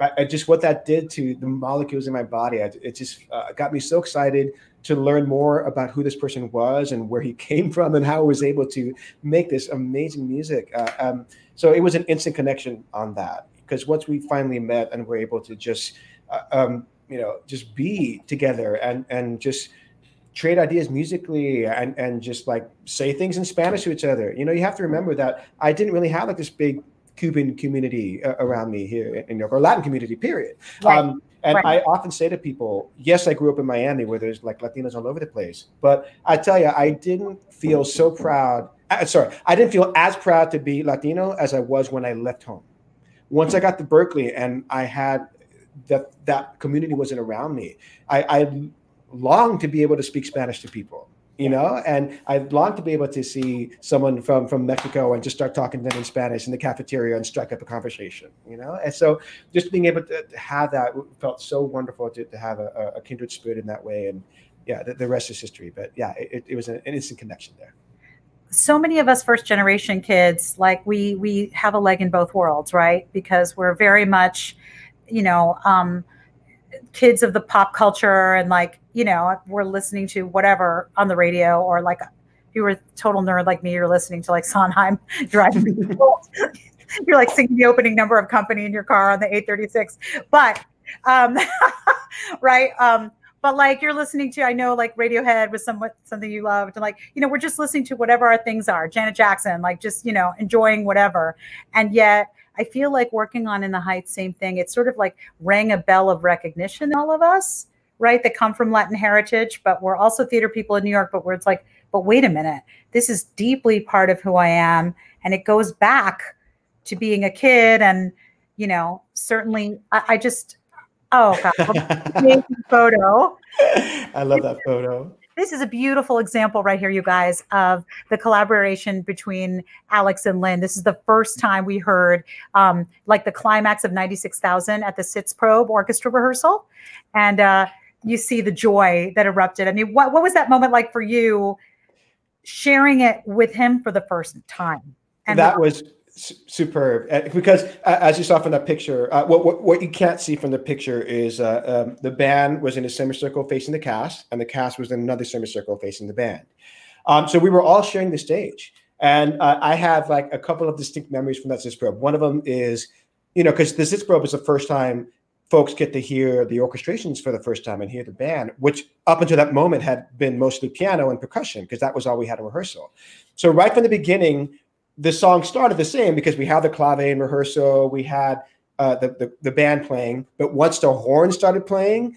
I, I just what that did to the molecules in my body, I, it just uh, got me so excited to learn more about who this person was and where he *laughs* came from and how he was able to make this amazing music. Uh, um, so it was an instant connection on that because once we finally met and were able to just, uh, um, you know, just be together and and just trade ideas musically and and just like say things in Spanish to each other. You know, you have to remember that I didn't really have like this big Cuban community uh, around me here in New York or Latin community, period. Right. Um, and Right. I often say to people, yes, I grew up in Miami where there's like Latinos all over the place. But I tell you, I didn't feel so proud uh, sorry, I didn't feel as proud to be Latino as I was when I left home. Once I got to Berklee and I had that that community wasn't around me, I, I longed to be able to speak Spanish to people you know? And i'd long to be able to see someone from from mexico and just start talking to them in spanish in the cafeteria and strike up a conversation you know? And so just being able to have that felt so wonderful to, to have a, a kindred spirit in that way. And yeah the, the rest is history. But yeah it, it was an, an instant connection there. So many of us first generation kids like we we have a leg in both worlds right? Because we're very much you know um kids of the pop culture and like you know we're listening to whatever on the radio or like if you were a total nerd like me you're listening to like sondheim *laughs* driving *laughs* *laughs* you're like singing the opening number of company in your car on the 836 but um right um but like you're listening to i know like radiohead was somewhat something you loved and like you know we're just listening to whatever our things are. Janet jackson like just you know enjoying whatever. And yet I feel like working on In the Heights, same thing. It's sort of like rang a bell of recognition, all of us, right? That come from Latin heritage, but we're also theater people in New York, but where it's like, but wait a minute, this is deeply part of who I am. And it goes back to being a kid. And, you know, certainly I, I just, oh, God, *laughs* photo. I love that photo this is a beautiful example right here, you guys, of the collaboration between Alex and Lin. This is the first time we heard um, like the climax of 96,000 at the Sitzprobe orchestra rehearsal. And uh, you see the joy that erupted. I mean, what, what was that moment like for you sharing it with him for the first time? And that was superb. Uh, because uh, as you saw from that picture uh, what, what, what you can't see from the picture is uh, um, the band was in a semicircle facing the cast and the cast was in another semicircle facing the band. Um, so we were all sharing the stage. And uh, i have like a couple of distinct memories from that Sitzprobe one of them is you know because the Sitzprobe is the first time folks get to hear the orchestrations for the first time and hear the band which up until that moment had been mostly piano and percussion because that was all we had in rehearsal. So right from the beginning the song started the same because we had the clave in rehearsal, we had uh, the, the, the band playing, but once the horn started playing,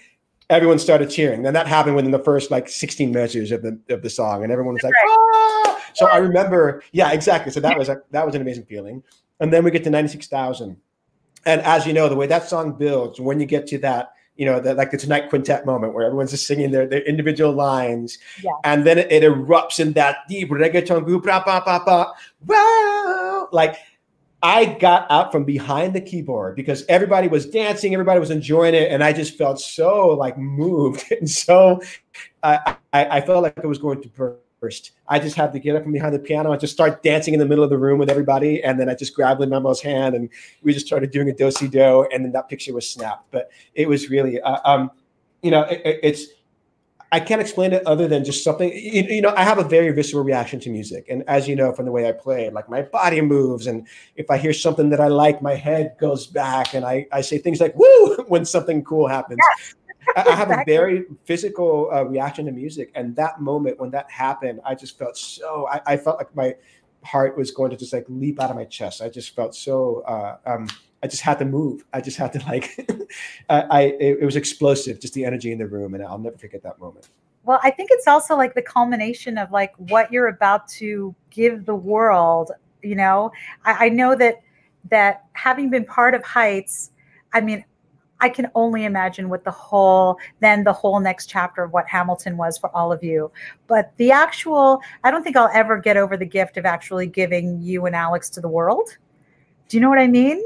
everyone started cheering. And that happened within the first like 16 measures of the of the song, and everyone was like, ah! So I remember, yeah, exactly. So that was a, that was an amazing feeling. And then we get to 96,000, and as you know, the way that song builds, when you get to that you know, the, like the Tonight Quintet moment where everyone's just singing their, their individual lines. Yeah. And then it, it, erupts in that deep reggaeton group, bah, bah, bah, bah, wow. Like I got out from behind the keyboard because everybody was dancing, everybody was enjoying it. And I just felt so like moved. *laughs* And so I, I, I felt like I was going to burst first. I just had to get up from behind the piano and just start dancing in the middle of the room with everybody. And then I just grabbed Lin Manuel's hand and we just started doing a do si do. And then that picture was snapped. But it was really, uh, um, you know, it, it's, I can't explain it other than just something. You, you, know, I have a very visceral reaction to music, and as you know from the way I play, like my body moves, and if I hear something that I like, my head goes back, and I I say things like "woo" *laughs* when something cool happens. I have a very physical uh, reaction to music, and that moment when that happened, I just felt so. I, I, felt like my heart was going to just like leap out of my chest. I just felt so. Uh, um, I just had to move. I just had to *laughs* like. I it, it was explosive, just the energy in the room, and I'll never forget that moment. Well, I think it's also like the culmination of like what you're about to give the world. You know, I, I know that that having been part of Heights, I mean, I can only imagine what the whole, then the whole next chapter of what Hamilton was for all of you. But the actual, I don't think I'll ever get over the gift of actually giving you and Alex to the world. Do you know what I mean?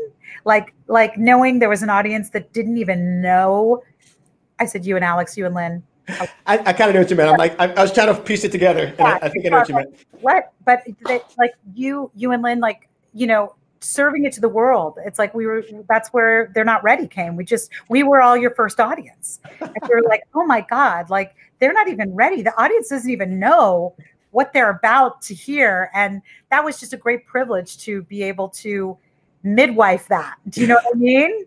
Like, like knowing there was an audience that didn't even know. I said you and Alex, you and Lin. I, I kind of know what you meant. I'm like, I, I was trying to piece it together. Yeah, I, I, think I know what you meant. What? But they, like you, you and Lin, like you know, serving it to the world. It's like we were that's where they're not ready came. We just we were all your first audience. And we are like, *laughs* oh my God, like they're not even ready. The audience doesn't even know what they're about to hear. And that was just a great privilege to be able to midwife that. Do you know what I mean?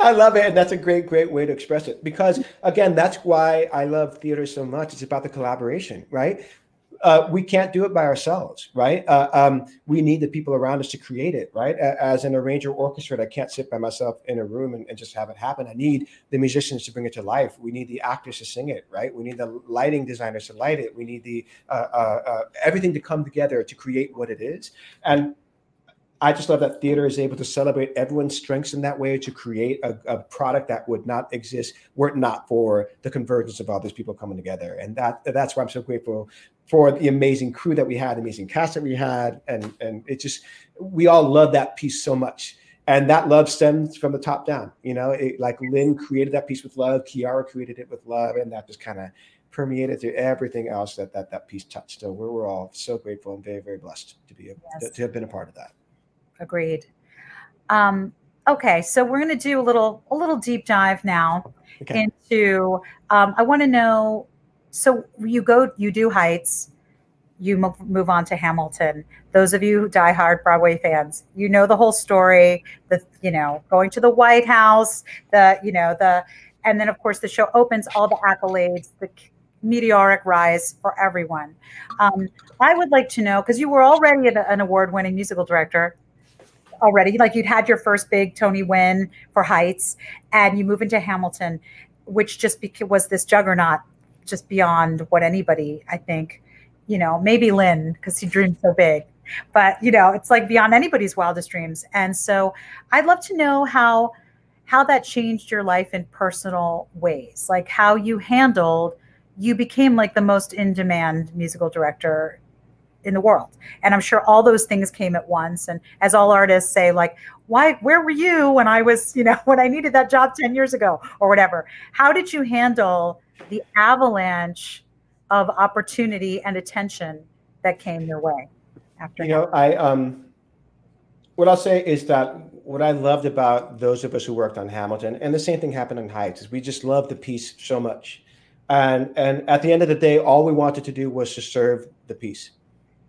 I love it. And that's a great, great way to express it. Because again, that's why I love theater so much. It's about the collaboration, right? Uh, we can't do it by ourselves, right? Uh, um, we need the people around us to create it, right? As an arranger orchestrator, I can't sit by myself in a room and, and, just have it happen. I need the musicians to bring it to life. We need the actors to sing it, right? We need the lighting designers to light it. We need the uh, uh, uh everything to come together to create what it is. And I just love that theater is able to celebrate everyone's strengths in that way to create a, a, product that would not exist were it not for the convergence of all these people coming together. And that that's why I'm so grateful for the amazing crew that we had, the amazing cast that we had, and and it just we all love that piece so much. And that love stems from the top down. You know, it, like Lin created that piece with love, Quiara created it with love, and that just kind of permeated through everything else that that that piece touched. So we're, we're all so grateful and very very blessed to be able, yes. to, to have been a part of that. Agreed. Um, okay, so we're going to do a little a little deep dive now okay. into. Um, I want to know. So you go, you do Heights, you move, move on to Hamilton. Those of you who die hard Broadway fans, you know the whole story. The you know going to the White House, the you know the, and then of course the show opens all the accolades, the meteoric rise for everyone. Um, I would like to know because you were already an award-winning musical director already. Like you'd had your first big Tony win for Heights, and you move into Hamilton, which just was this juggernaut, just beyond what anybody, I think, you know, maybe Lin because he dreamed so big, but you know, it's like beyond anybody's wildest dreams. And so, I'd love to know how how that changed your life in personal ways, like how you handled. You became like the most in demand musical director in the world. And I'm sure all those things came at once. And as all artists say, like, why, where were you when I was, you know, *laughs* when I needed that job 10 years ago or whatever? How did you handle the avalanche of opportunity and attention that came your way after? You know, I, um, what I'll say is that what I loved about those of us who worked on Hamilton, and the same thing happened in Heights, is we just loved the piece so much. And, and at the end of the day, all we wanted to do was to serve the piece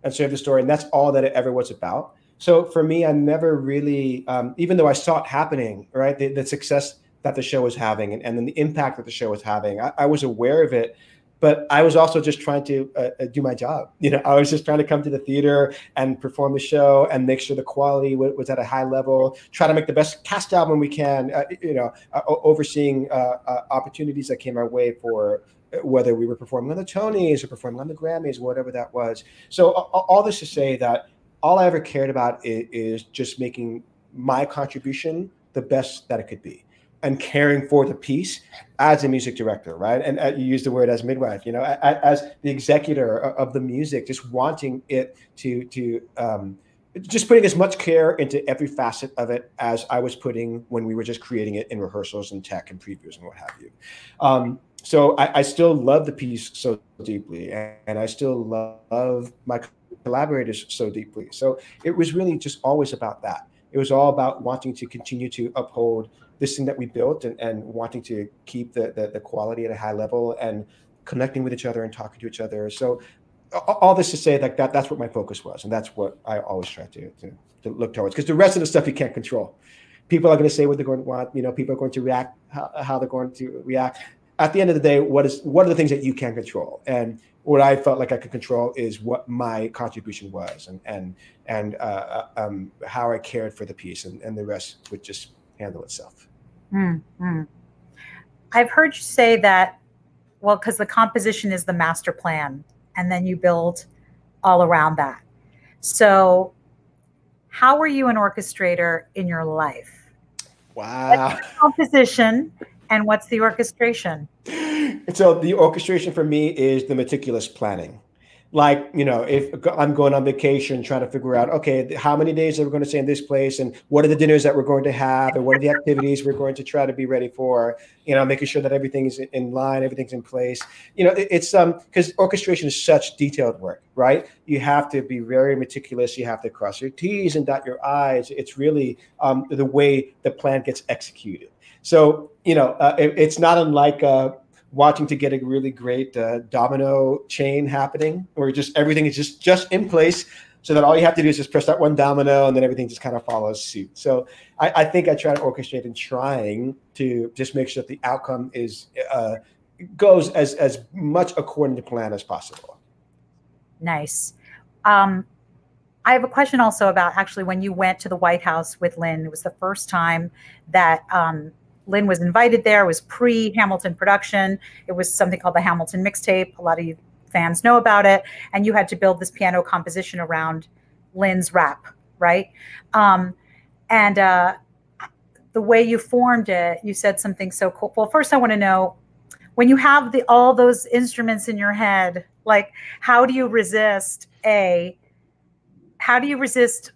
and serve the story. And that's all that it ever was about. So for me, I never really, um, even though I saw it happening, right, the, the, success that the show was having and, and then the impact that the show was having, I, I was aware of it. But I was also just trying to uh, uh do my job. *laughs* You know, I was just trying to come to the theater and perform the show and make sure the quality w- was at a high level. Try to make the best cast album we can. Uh, you know, uh, overseeing uh, uh, opportunities that came our way for whether we were performing on the Tonys or performing on the Grammys, whatever that was. So all this to say that all I ever cared about is, just making my contribution the best that it could be and caring for the piece as a music director, right? And uh, you use the word as midwife, you know, as the executor of the music, just wanting it to to um, just putting as much care into every facet of it as I was putting when we were just creating it in rehearsals and tech and previews and what have you. Um, so I, I, still love the piece so deeply, and, and I still love my collaborators so deeply. So it was really just always about that. It was all about wanting to continue to uphold this thing that we built and, and wanting to keep the, the, the quality at a high level and connecting with each other and talking to each other. So all this to say that, that that's what my focus was, and that's what I always try to to, to look towards. Because the rest of the stuff you can't control. People are going to say what they're going to want. You know, people are going to react how, how they're going to react at the end of the day, what is what are the things that you can control? And what I felt like I could control is what my contribution was, and and and uh, uh, um, how I cared for the piece, and, and the rest would just handle itself. Mm-hmm. I've heard you say that, well, because the composition is the master plan, and then you build all around that. So, how were you an orchestrator in your life? Wow. composition and what's the orchestration? So the orchestration for me is the meticulous planning. Like, you know, if I'm going on vacation, trying to figure out, okay, how many days are we going to stay in this place and what are the dinners that we're going to have and what are the activities we're going to try to be ready for, you know, making sure that everything is in line, everything's in place. You know, it's um because orchestration is such detailed work, right? You have to be very meticulous. You have to cross your T's and dot your I's. It's really um, the way the plan gets executed. So, you know, uh, it, it's not unlike uh, watching to get a really great uh, domino chain happening, where just everything is just just in place, so that all you have to do is just press that one domino, and then everything just kind of follows suit. So, I, I think I try to orchestrate in trying to just make sure that the outcome is uh, goes as as much according to plan as possible. Nice. Um, I have a question also about actually when you went to the White House with Lin. It was the first time that um, Lin was invited there. It was pre Hamilton production. It was something called the Hamilton mixtape. A lot of you fans know about it. And you had to build this piano composition around Lin's rap, right? Um, and uh, the way you formed it, you said something so cool. Well, first, I want to know when you have the all those instruments in your head, like how do you resist a how do you resist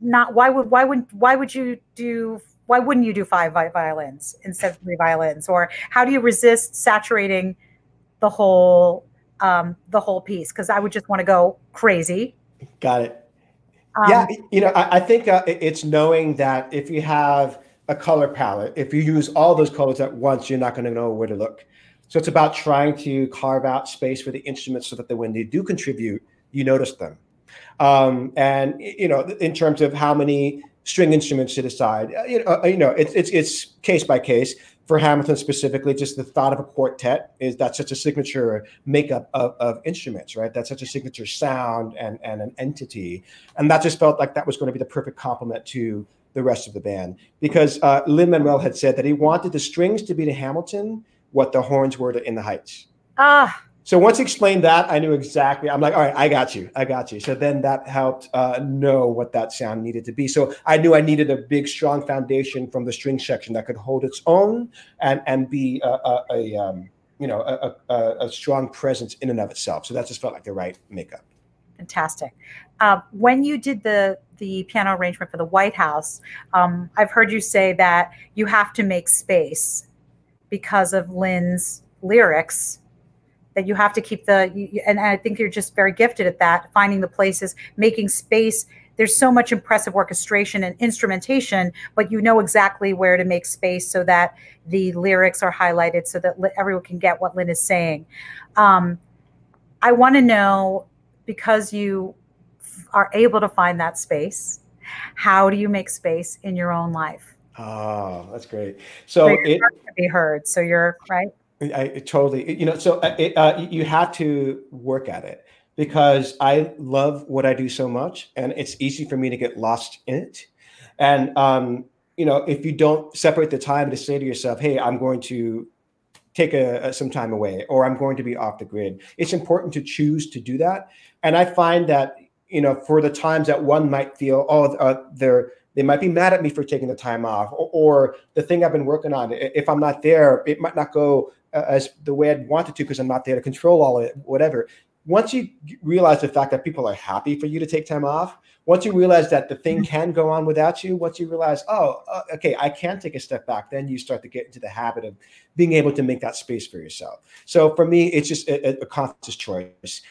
not why would why would why would you do why wouldn't you do five violins instead of three violins? Or how do you resist saturating the whole um, the whole piece? Because i would just want to go crazy. Got it. Um, yeah you know i, I think uh, it's knowing that if you have a color palette if you use all those colors at once you're not going to know where to look. So it's about trying to carve out space for the instruments so that when they do contribute you notice them. Um, and you know, in terms of how many string instruments to decide, uh, you know, uh, you know, it's it's it's case by case. For Hamilton specifically, just the thought of a quartet is that such a signature makeup of, of instruments, right? That's such a signature sound and and an entity, and that just felt like that was going to be the perfect complement to the rest of the band because uh, Lin Manuel had said that he wanted the strings to be to Hamilton what the horns were to In the Heights. Ah, so once explained that, I knew exactly. I'm like, all right, I got you, I got you. So then that helped uh, know what that sound needed to be. So I knew I needed a big, strong foundation from the string section that could hold its own and and be a, a, a um, you know a, a, a, strong presence in and of itself. So that just felt like the right makeup. Fantastic. Uh, when you did the the piano arrangement for the White House, um, I've heard you say that you have to make space because of Lin's lyrics that you have to keep the you, and i think you're just very gifted at that finding the places making space there's so much impressive orchestration and instrumentation but you know exactly where to make space so that the lyrics are highlighted so that everyone can get what lin is saying um, i want to know because you are able to find that space how do you make space in your own life Oh, that's great. So, so it be heard. So you're right. I, totally, you know, so uh, it, uh, you have to work at it because I love what I do so much, and it's easy for me to get lost in it. And um, you know, if you don't separate the time to say to yourself, "Hey, I'm going to take a, a, some time away," or "I'm going to be off the grid," it's important to choose to do that. And I find that you know, for the times that one might feel, "Oh, uh, they're they might be mad at me for taking the time off or, or, the thing i've been working on if i'm not there it might not go as the way i'd wanted to because i'm not there to control all of it whatever. Once you realize the fact that people are happy for you to take time off once you realize that the thing mm-hmm. can go on without you once you realize oh uh, okay i can take a step back then you start to get into the habit of being able to make that space for yourself. So for me it's just a, a conscious choice.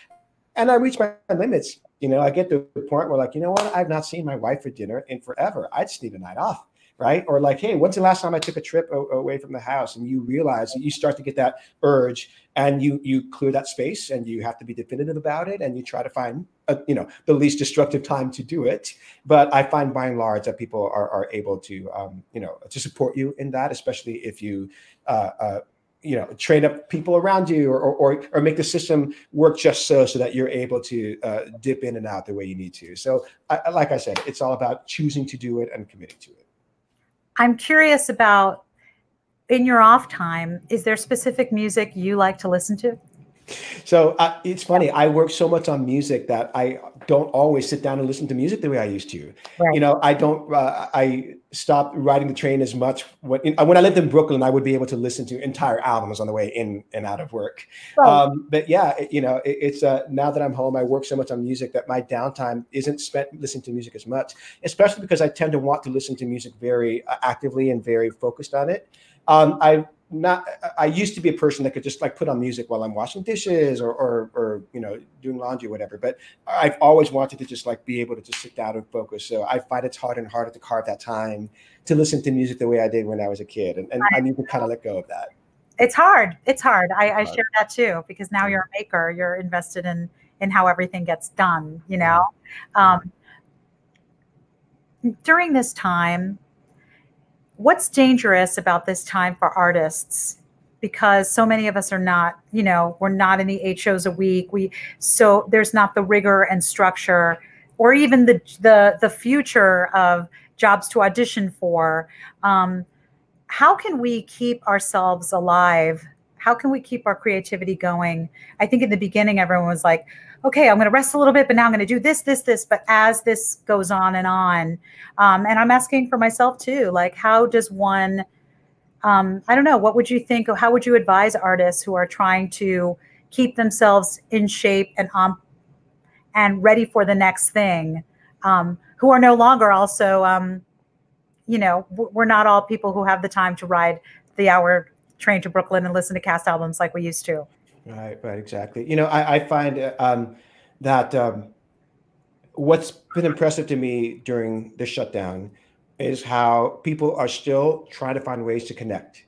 And i reach my limits. You know, I get to the point where like, you know what, I've not seen my wife for dinner in forever. I just need a night off, right? Or like, hey, when's the last time I took a trip away from the house? And you realize you start to get that urge, and you you clear that space, and you have to be definitive about it, and you try to find, a, you know, the least destructive time to do it. But I find by and large that people are are able to, um, you know, to support you in that, especially if you. Uh, uh, you know train up people around you or, or or make the system work just so so that you're able to uh, dip in and out the way you need to so I, like i said it's all about choosing to do it and committing to it i'm curious about in your off time is there specific music you like to listen to so uh, it's funny. I work so much on music that I don't always sit down and listen to music the way I used to. Right. You know, I don't. Uh, I stopped riding the train as much. When when I lived in Brooklyn, I would be able to listen to entire albums on the way in and out of work. Right. Um, but yeah, it, you know, it, it's uh, now that I'm home, I work so much on music that my downtime isn't spent listening to music as much. Especially because I tend to want to listen to music very uh, actively and very focused on it. Um, I not I used to be a person that could just like put on music while I'm washing dishes or or, or you know doing laundry or whatever. But I've always wanted to just like be able to just sit down and focus. So I find it's harder and harder to carve that time to listen to music the way I did when I was a kid, and, and I need to kind of let go of that. It's hard. It's hard. I, I share that too because now you're a maker. You're invested in in how everything gets done. You know, um, during this time what's dangerous about this time for artists because so many of us are not, you know, we're not in the eight shows a week. We so there's not the rigor and structure, or even the the the future of jobs to audition for. Um, how can we keep ourselves alive? How can we keep our creativity going? I think in the beginning, everyone was like, okay, I'm going to rest a little bit, but now I'm going to do this, this, this. But as this goes on and on, um, and I'm asking for myself too, like, how does one, um, I don't know, what would you think, or how would you advise artists who are trying to keep themselves in shape and on and ready for the next thing, um, who are no longer also, um, you know, we're not all people who have the time to ride the hour train to Brooklyn and listen to cast albums like we used to. Right, right, exactly. You know, I, I find uh, um, that um, what's been impressive to me during the shutdown is how people are still trying to find ways to connect,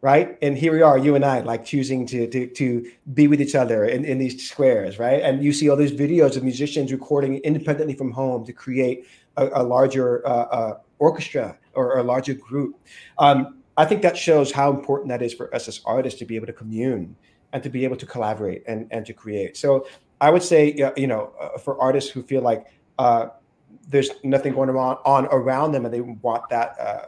right? And here we are, you and I, like choosing to to, to be with each other in, in these squares, right? And you see all these videos of musicians recording independently from home to create a, a larger uh, uh, orchestra or, a larger group. Um, I think that shows how important that is for us as artists to be able to commune and to be able to collaborate and, and to create. So I would say, you know, uh, for artists who feel like uh, there's nothing going on, on around them and they want that uh,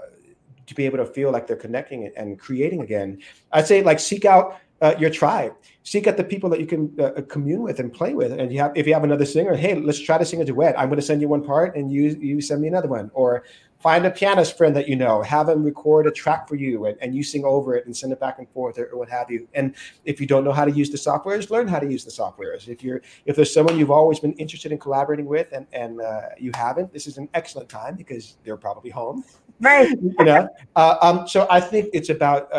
to be able to feel like they're connecting and creating again, I'd say like seek out uh, your tribe. Seek out the people that you can uh, commune with and play with. And you have, if you have another singer, hey, let's try to sing a duet. I'm going to send you one part, and you you send me another one. Or find a pianist friend that you know, have him record a track for you, and, and you sing over it and send it back and forth, or, or, what have you. And if you don't know how to use the softwares, learn how to use the softwares. If you're if there's someone you've always been interested in collaborating with, and and uh, you haven't, this is an excellent time because they're probably home. Right. *laughs* you know. Uh, um. So I think it's about.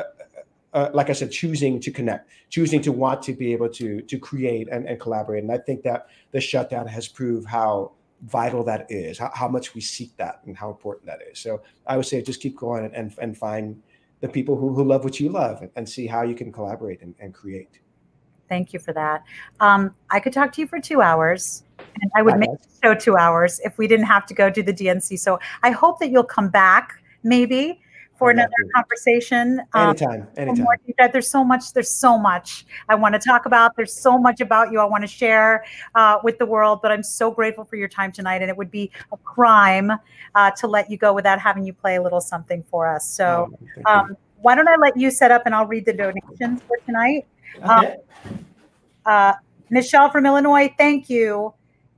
Uh, like I said, choosing to connect, choosing to want to be able to to create and, and collaborate. And I think that the shutdown has proved how vital that is, how, how much we seek that, and how important that is. So I would say just keep going and and, and find the people who, who love what you love and, and see how you can collaborate and, and create. Thank you for that. Um, I could talk to you for two hours, and I would make the show two hours if we didn't have to go do the DNC. So I hope that you'll come back maybe for another conversation. Um, anytime, anytime. There's so much. There's so much I want to talk about. There's so much about you I want to share uh, with the world. But I'm so grateful for your time tonight, and it would be a crime uh, to let you go without having you play a little something for us. So, oh, um, why don't I let you set up, and I'll read the donations for tonight. Okay. Um, uh, Michelle from Illinois, thank you.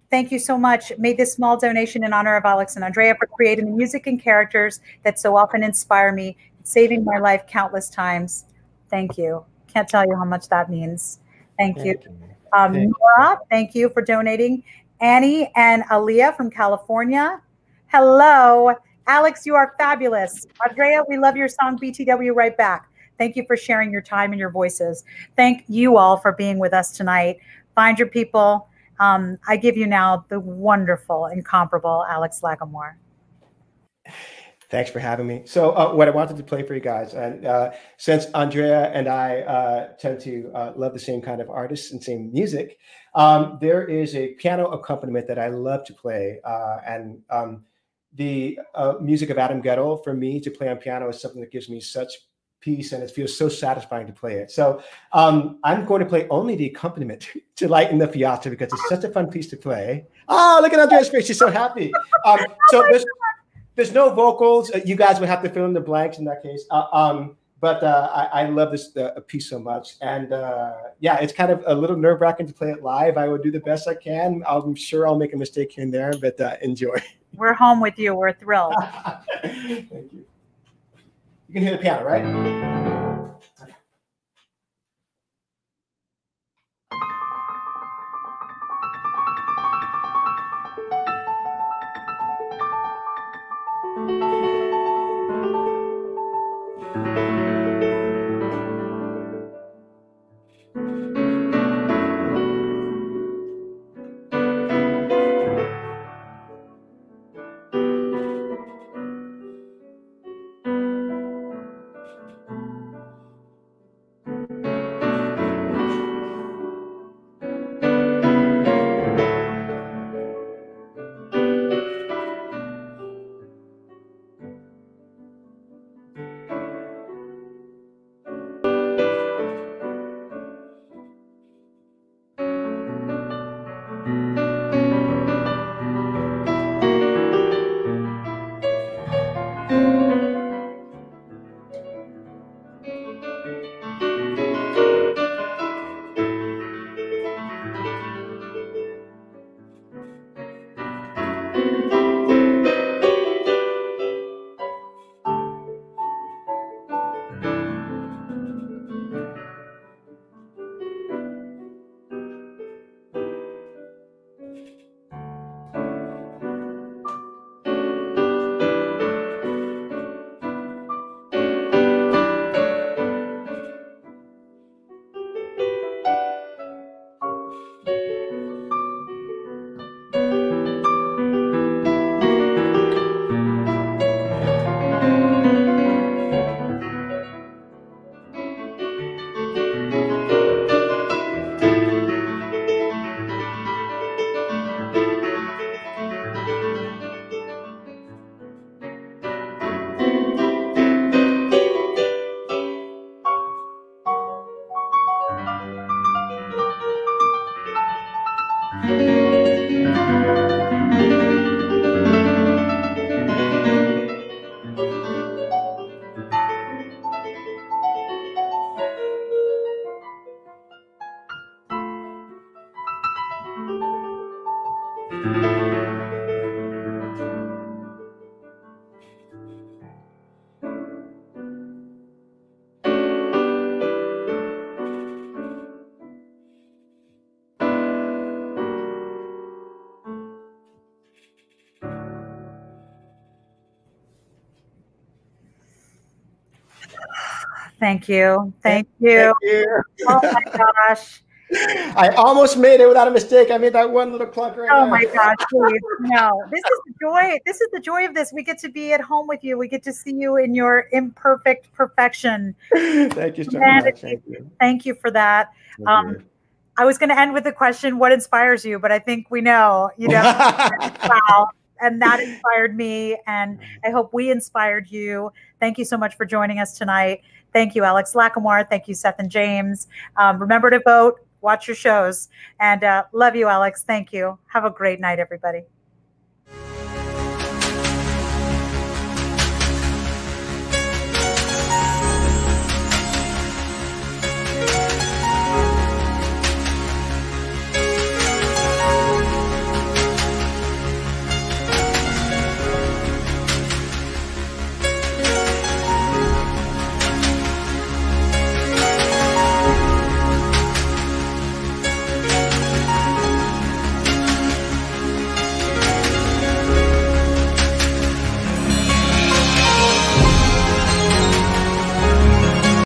Thank you so much. Made this small donation in honor of Alex and Andrea for creating the music and characters that so often inspire me, saving my life countless times. Thank you. Can't tell you how much that means. Thank, thank you. you. Um, thank Nora, thank you for donating. Annie and Aaliyah from California. Hello. Alex, you are fabulous. Andrea, we love your song BTW right back. Thank you for sharing your time and your voices. Thank you all for being with us tonight. Find your people um, I give you now the wonderful, incomparable Alex Lacamoire. Thanks for having me. So, uh, what I wanted to play for you guys, and uh, since Andrea and I uh, tend to uh, love the same kind of artists and same music, um, there is a piano accompaniment that I love to play, uh, and um, the uh, music of Adam Guettel for me to play on piano is something that gives me such piece and it feels so satisfying to play it. So um, I'm going to play only the accompaniment *laughs* to Light in the Piazza because it's such a fun piece to play. Oh, look at Andrea's face. She's so happy. Um, so *laughs* there's, there's no vocals. Uh, you guys would have to fill in the blanks in that case. Uh, um, but uh, I, I, love this uh, piece so much. And uh, yeah, it's kind of a little nerve wracking to play it live. I will do the best I can. I'm sure I'll make a mistake here and there, but uh, enjoy. We're home with you. We're thrilled. *laughs* Thank you. You can hear the piano, right? Thank you. Thank you. Oh my gosh. *laughs* I almost made it without a mistake. I made that one little cluck right Oh now. my gosh, please. No. This is the joy. This is the joy of this. We get to be at home with you. We get to see you in your imperfect perfection. Thank you so much. Thank you. Thank you for that. Thank Um, you. I was going to end with the question, what inspires you? But I think we know, you know, *laughs* wow. And that inspired me. And I hope we inspired you. Thank you so much for joining us tonight. Thank you, Alex Lacamoire. Thank you, Seth and James. Um, remember to vote, watch your shows, and uh, love you, Alex. Thank you. Have a great night, everybody.